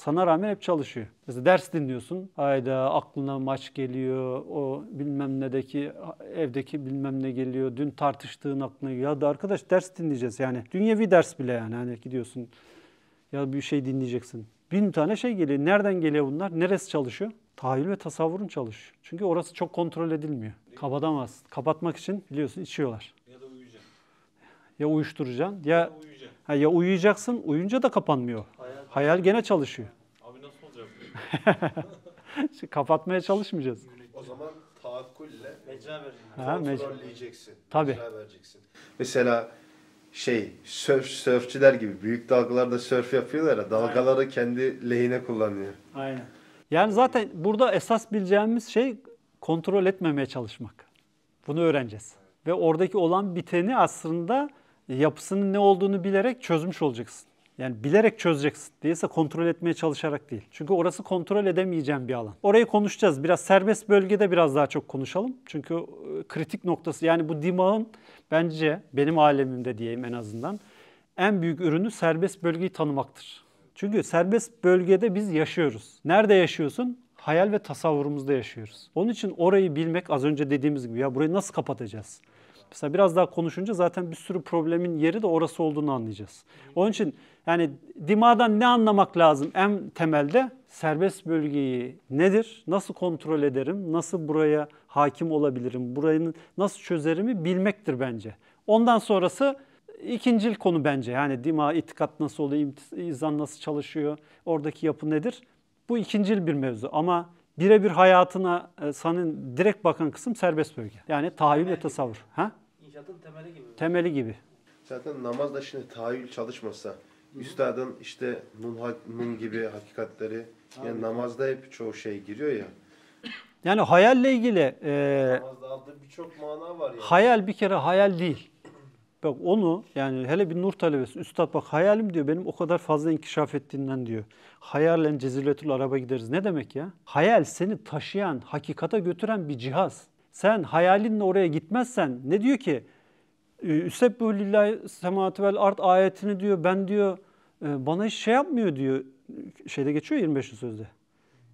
Sana rağmen hep çalışıyor. Mesela ders dinliyorsun. Hayda aklına maç geliyor. O bilmem nedeki evdeki bilmem ne geliyor. Dün tartıştığın aklına geliyor. Ya da arkadaş ders dinleyeceğiz yani. Dünyevi ders bile yani. Hani gidiyorsun ya bir şey dinleyeceksin. Bin tane şey geliyor. Nereden geliyor bunlar? Neresi çalışıyor? Tahayyül ve tasavvurun çalışıyor. Çünkü orası çok kontrol edilmiyor. Kapatamaz. Kapatmak için biliyorsun içiyorlar. ya da uyuyacaksın. Ya uyuşturacaksın Ya ya uyuyacaksın. ha, ya uyuyacaksın. Uyuyunca da kapanmıyor. Hayal. Gene çalışıyor. Abi nasıl olacak? Kapatmaya çalışmayacağız. O zaman taakkulle Mecra mecbur. kontrolleyeceksin. Tabii. Mecra vereceksin. Mesela şey sörf sörfçüler gibi büyük dalgalarda sörf yapıyorlar ya dalgaları kendi lehine kullanıyor. Aynen. Yani zaten burada esas bileceğimiz şey kontrol etmemeye çalışmak. Bunu öğreneceğiz. Ve oradaki olan biteni aslında yapısının ne olduğunu bilerek çözmüş olacaksın. Yani bilerek çözeceksin. Değilse kontrol etmeye çalışarak değil. Çünkü orası kontrol edemeyeceğin bir alan. Orayı konuşacağız. Biraz serbest bölgede biraz daha çok konuşalım. Çünkü e, kritik noktası yani bu dimağın bence benim alemimde diyeyim en azından en büyük ürünü serbest bölgeyi tanımaktır. Çünkü serbest bölgede biz yaşıyoruz. Nerede yaşıyorsun? Hayal ve tasavvurumuzda yaşıyoruz. Onun için orayı bilmek az önce dediğimiz gibi ya burayı nasıl kapatacağız? Mesela biraz daha konuşunca zaten bir sürü problemin yeri de orası olduğunu anlayacağız. Onun için yani dimadan ne anlamak lazım en temelde? Serbest bölgeyi nedir? Nasıl kontrol ederim? Nasıl buraya hakim olabilirim? Burayı nasıl çözerimi bilmektir bence. Ondan sonrası ikincil konu bence. Yani dima, itikat nasıl oluyor, izan nasıl çalışıyor, oradaki yapı nedir? Bu ikincil bir mevzu ama birebir hayatına e, senin direkt bakan kısım serbest bölge. Yani tahayyül ve tasavvur. Ha? İnşaatın temeli gibi. Temeli gibi. Zaten namazda şimdi tahayyül çalışmasa, üstadın işte nun, nun gibi hakikatleri, yani namazda hep çoğu şey giriyor ya. Yani hayalle ilgili e, Namazda aldığı birçok mana var yani. hayal bir kere hayal değil. Bak onu yani hele bir nur talebesi üstad bak hayalim diyor benim o kadar fazla inkişaf ettiğinden diyor. Hayalen Ceziretül Arab'a gideriz. Ne demek ya? Hayal seni taşıyan, hakikata götüren bir cihaz. Sen hayalinle oraya gitmezsen ne diyor ki? Üsebbu lillahi semavati vel ard ayetini diyor ben diyor e, bana hiç şey yapmıyor diyor. Şeyde geçiyor 25. sözde.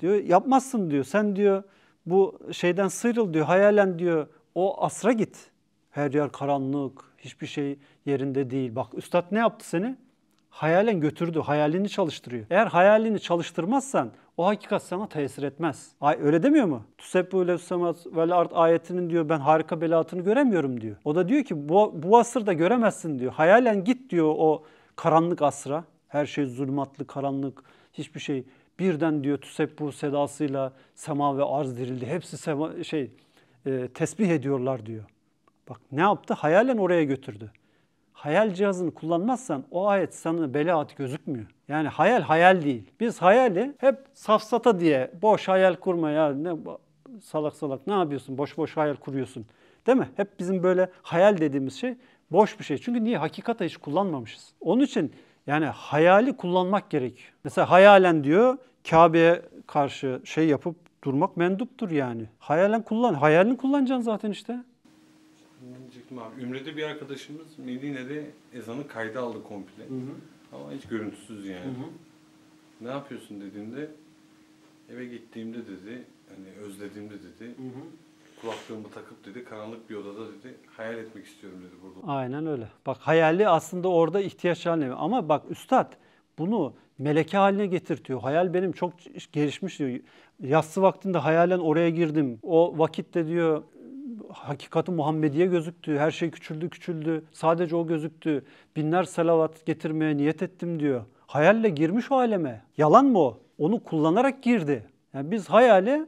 Diyor yapmazsın diyor. Sen diyor bu şeyden sıyrıl diyor. Hayalen diyor o asra git. Her yer karanlık, hiçbir şey yerinde değil. Bak üstad ne yaptı seni? Hayalen götürdü, hayalini çalıştırıyor. Eğer hayalini çalıştırmazsan o hakikat sana tesir etmez. Ay, öyle demiyor mu? Tüsebbu levsemat vel art ayetinin diyor ben harika belatını göremiyorum diyor. O da diyor ki bu, bu asırda göremezsin diyor. Hayalen git diyor o karanlık asra. Her şey zulmatlı, karanlık, hiçbir şey. Birden diyor tüsebbu sedasıyla sema ve arz dirildi. Hepsi sema, şey e, tesbih ediyorlar diyor. Bak ne yaptı? Hayalen oraya götürdü. Hayal cihazını kullanmazsan o ayet sana belaat gözükmüyor. Yani hayal hayal değil. Biz hayali hep safsata diye boş hayal kurma ya ne salak salak ne yapıyorsun boş boş hayal kuruyorsun. Değil mi? Hep bizim böyle hayal dediğimiz şey boş bir şey. Çünkü niye? Hakikate hiç kullanmamışız. Onun için yani hayali kullanmak gerekiyor. Mesela hayalen diyor Kabe'ye karşı şey yapıp durmak menduptur yani. Hayalen kullan. Hayalini kullanacaksın zaten işte. Diyecektim abi? Ümre'de bir arkadaşımız Medine'de ezanı kayda aldı komple. Ama hiç görüntüsüz yani. Ne yapıyorsun dediğimde eve gittiğimde dedi, hani özlediğimde dedi, kulaklığımı takıp dedi, karanlık bir odada dedi, hayal etmek istiyorum dedi burada. Aynen öyle. Bak hayali aslında orada ihtiyaç haline. Ama bak üstad bunu meleke haline getirtiyor. Hayal benim çok gelişmiş diyor. Yatsı vaktinde hayalen oraya girdim. O vakitte diyor hakikati Muhammediye gözüktü. Her şey küçüldü küçüldü. Sadece o gözüktü. Binler salavat getirmeye niyet ettim diyor. Hayalle girmiş o aleme. Yalan mı o? Onu kullanarak girdi. Yani biz hayali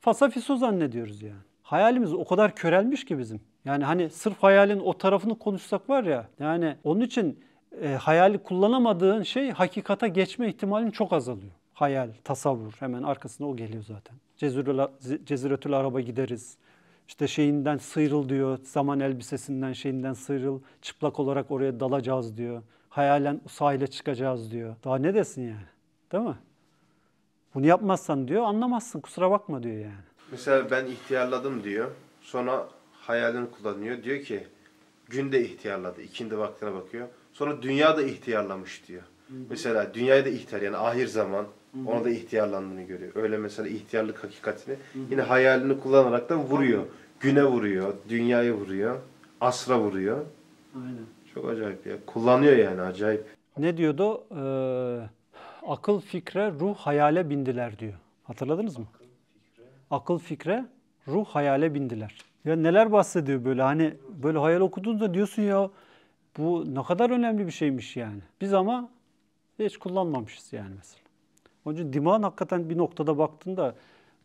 fasafiso zannediyoruz yani. Hayalimiz o kadar körelmiş ki bizim. Yani hani sırf hayalin o tarafını konuşsak var ya. Yani onun için e, hayali kullanamadığın şey hakikata geçme ihtimalin çok azalıyor. Hayal, tasavvur hemen arkasında o geliyor zaten. Ceziretül Arab'a gideriz. İşte şeyinden sıyrıl diyor. Zaman elbisesinden şeyinden sıyrıl. Çıplak olarak oraya dalacağız diyor. Hayalen sahile çıkacağız diyor. Daha ne desin yani? Değil mi? Bunu yapmazsan diyor anlamazsın kusura bakma diyor yani. Mesela ben ihtiyarladım diyor. Sonra hayalini kullanıyor. Diyor ki günde ihtiyarladı. ikindi vaktine bakıyor. Sonra dünya da ihtiyarlamış diyor. Mesela dünyayı da ihtiyar yani ahir zaman ona da ihtiyarlandığını görüyor. Öyle mesela ihtiyarlık hakikatini yine hayalini kullanarak da vuruyor. Güne vuruyor, dünyaya vuruyor, asra vuruyor. Aynen. Çok acayip ya. Kullanıyor yani acayip. Ne diyordu? Ee, akıl fikre, ruh hayale bindiler diyor. Hatırladınız mı? Akıl fikre, ruh hayale bindiler. Ya neler bahsediyor böyle hani böyle hayal okuduğunda diyorsun ya bu ne kadar önemli bir şeymiş yani. Biz ama hiç kullanmamışız yani mesela. Onun için dimağın hakikaten bir noktada baktığında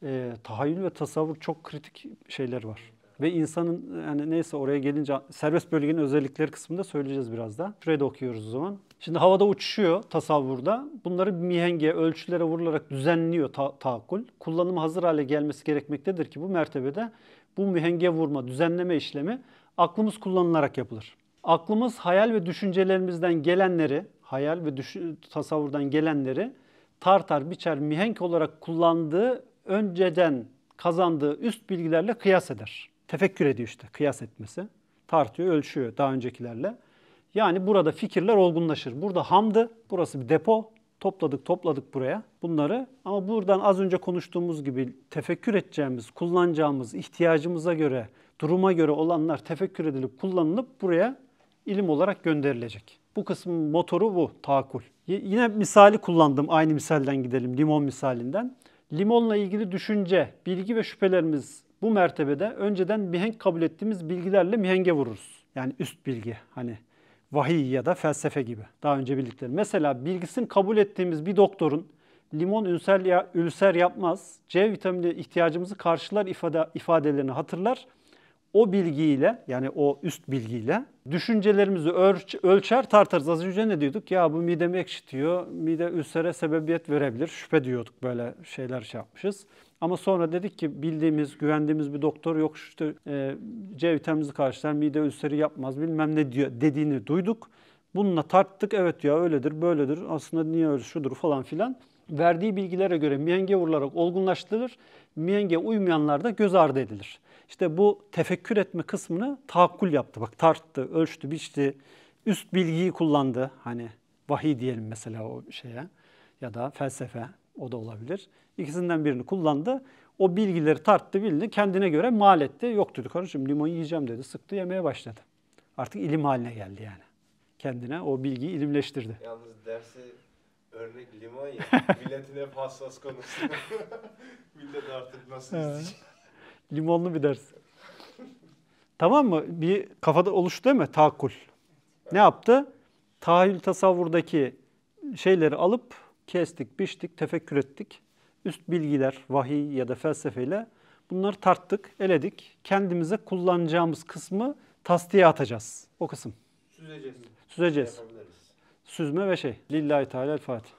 e, tahayyül ve tasavvur çok kritik şeyler var. Ve insanın yani neyse oraya gelince serbest bölgenin özellikleri kısmında söyleyeceğiz biraz da. Şurayı da okuyoruz o zaman. Şimdi havada uçuşuyor tasavvurda. Bunları mihenge, ölçülere vurularak düzenliyor ta taakkul. Kullanıma hazır hale gelmesi gerekmektedir ki bu mertebede bu mihenge vurma, düzenleme işlemi aklımız kullanılarak yapılır. Aklımız hayal ve düşüncelerimizden gelenleri, hayal ve düşün, tasavvurdan gelenleri tartar, biçer, mihenk olarak kullandığı önceden kazandığı üst bilgilerle kıyas eder. Tefekkür ediyor işte kıyas etmesi. Tartıyor, ölçüyor daha öncekilerle. Yani burada fikirler olgunlaşır. Burada hamdı, burası bir depo. Topladık topladık buraya bunları. Ama buradan az önce konuştuğumuz gibi tefekkür edeceğimiz, kullanacağımız, ihtiyacımıza göre, duruma göre olanlar tefekkür edilip kullanılıp buraya ilim olarak gönderilecek. Bu kısmın motoru bu, tahakkul. Y- yine misali kullandım, aynı misalden gidelim, limon misalinden. Limonla ilgili düşünce, bilgi ve şüphelerimiz bu mertebede önceden mihenk kabul ettiğimiz bilgilerle mihenge vururuz. Yani üst bilgi, hani vahiy ya da felsefe gibi daha önce bildikleri. Mesela bilgisini kabul ettiğimiz bir doktorun limon ülser, ya- ülser yapmaz. C vitamini ihtiyacımızı karşılar ifade, ifadelerini hatırlar. O bilgiyle yani o üst bilgiyle düşüncelerimizi ölç- ölçer tartarız. Az önce ne diyorduk? Ya bu midemi ekşitiyor, mide ülsere sebebiyet verebilir. Şüphe diyorduk böyle şeyler şey yapmışız. Ama sonra dedik ki bildiğimiz, güvendiğimiz bir doktor yok işte e, C vitaminimizi karşılar, mide ülseri yapmaz bilmem ne diyor dediğini duyduk. Bununla tarttık evet ya öyledir böyledir aslında niye öyle şudur falan filan. Verdiği bilgilere göre miyenge vurularak olgunlaştırılır. Miyenge uymayanlar da göz ardı edilir. İşte bu tefekkür etme kısmını tahakkül yaptı. Bak tarttı, ölçtü, biçti. Üst bilgiyi kullandı. Hani vahiy diyelim mesela o şeye ya da felsefe o da olabilir. İkisinden birini kullandı. O bilgileri tarttı, bildi. Kendine göre mal etti. Yok dedi kardeşim limon yiyeceğim dedi. Sıktı yemeye başladı. Artık ilim haline geldi yani. Kendine o bilgiyi ilimleştirdi. Yalnız dersi örnek limon ya. Milletin hep hassas konusu. Millet artık nasıl Evet. isteyecek? Limonlu bir ders. tamam mı? Bir kafada oluştu değil mi? Tahakkül. Ne yaptı? Tahayyül tasavvurdaki şeyleri alıp kestik, biçtik, tefekkür ettik. Üst bilgiler, vahiy ya da felsefeyle bunları tarttık, eledik. Kendimize kullanacağımız kısmı tasdiye atacağız. O kısım. Süzeceğiz. Süzeceğiz. Süzme ve şey. Lillahi Teala Fatiha.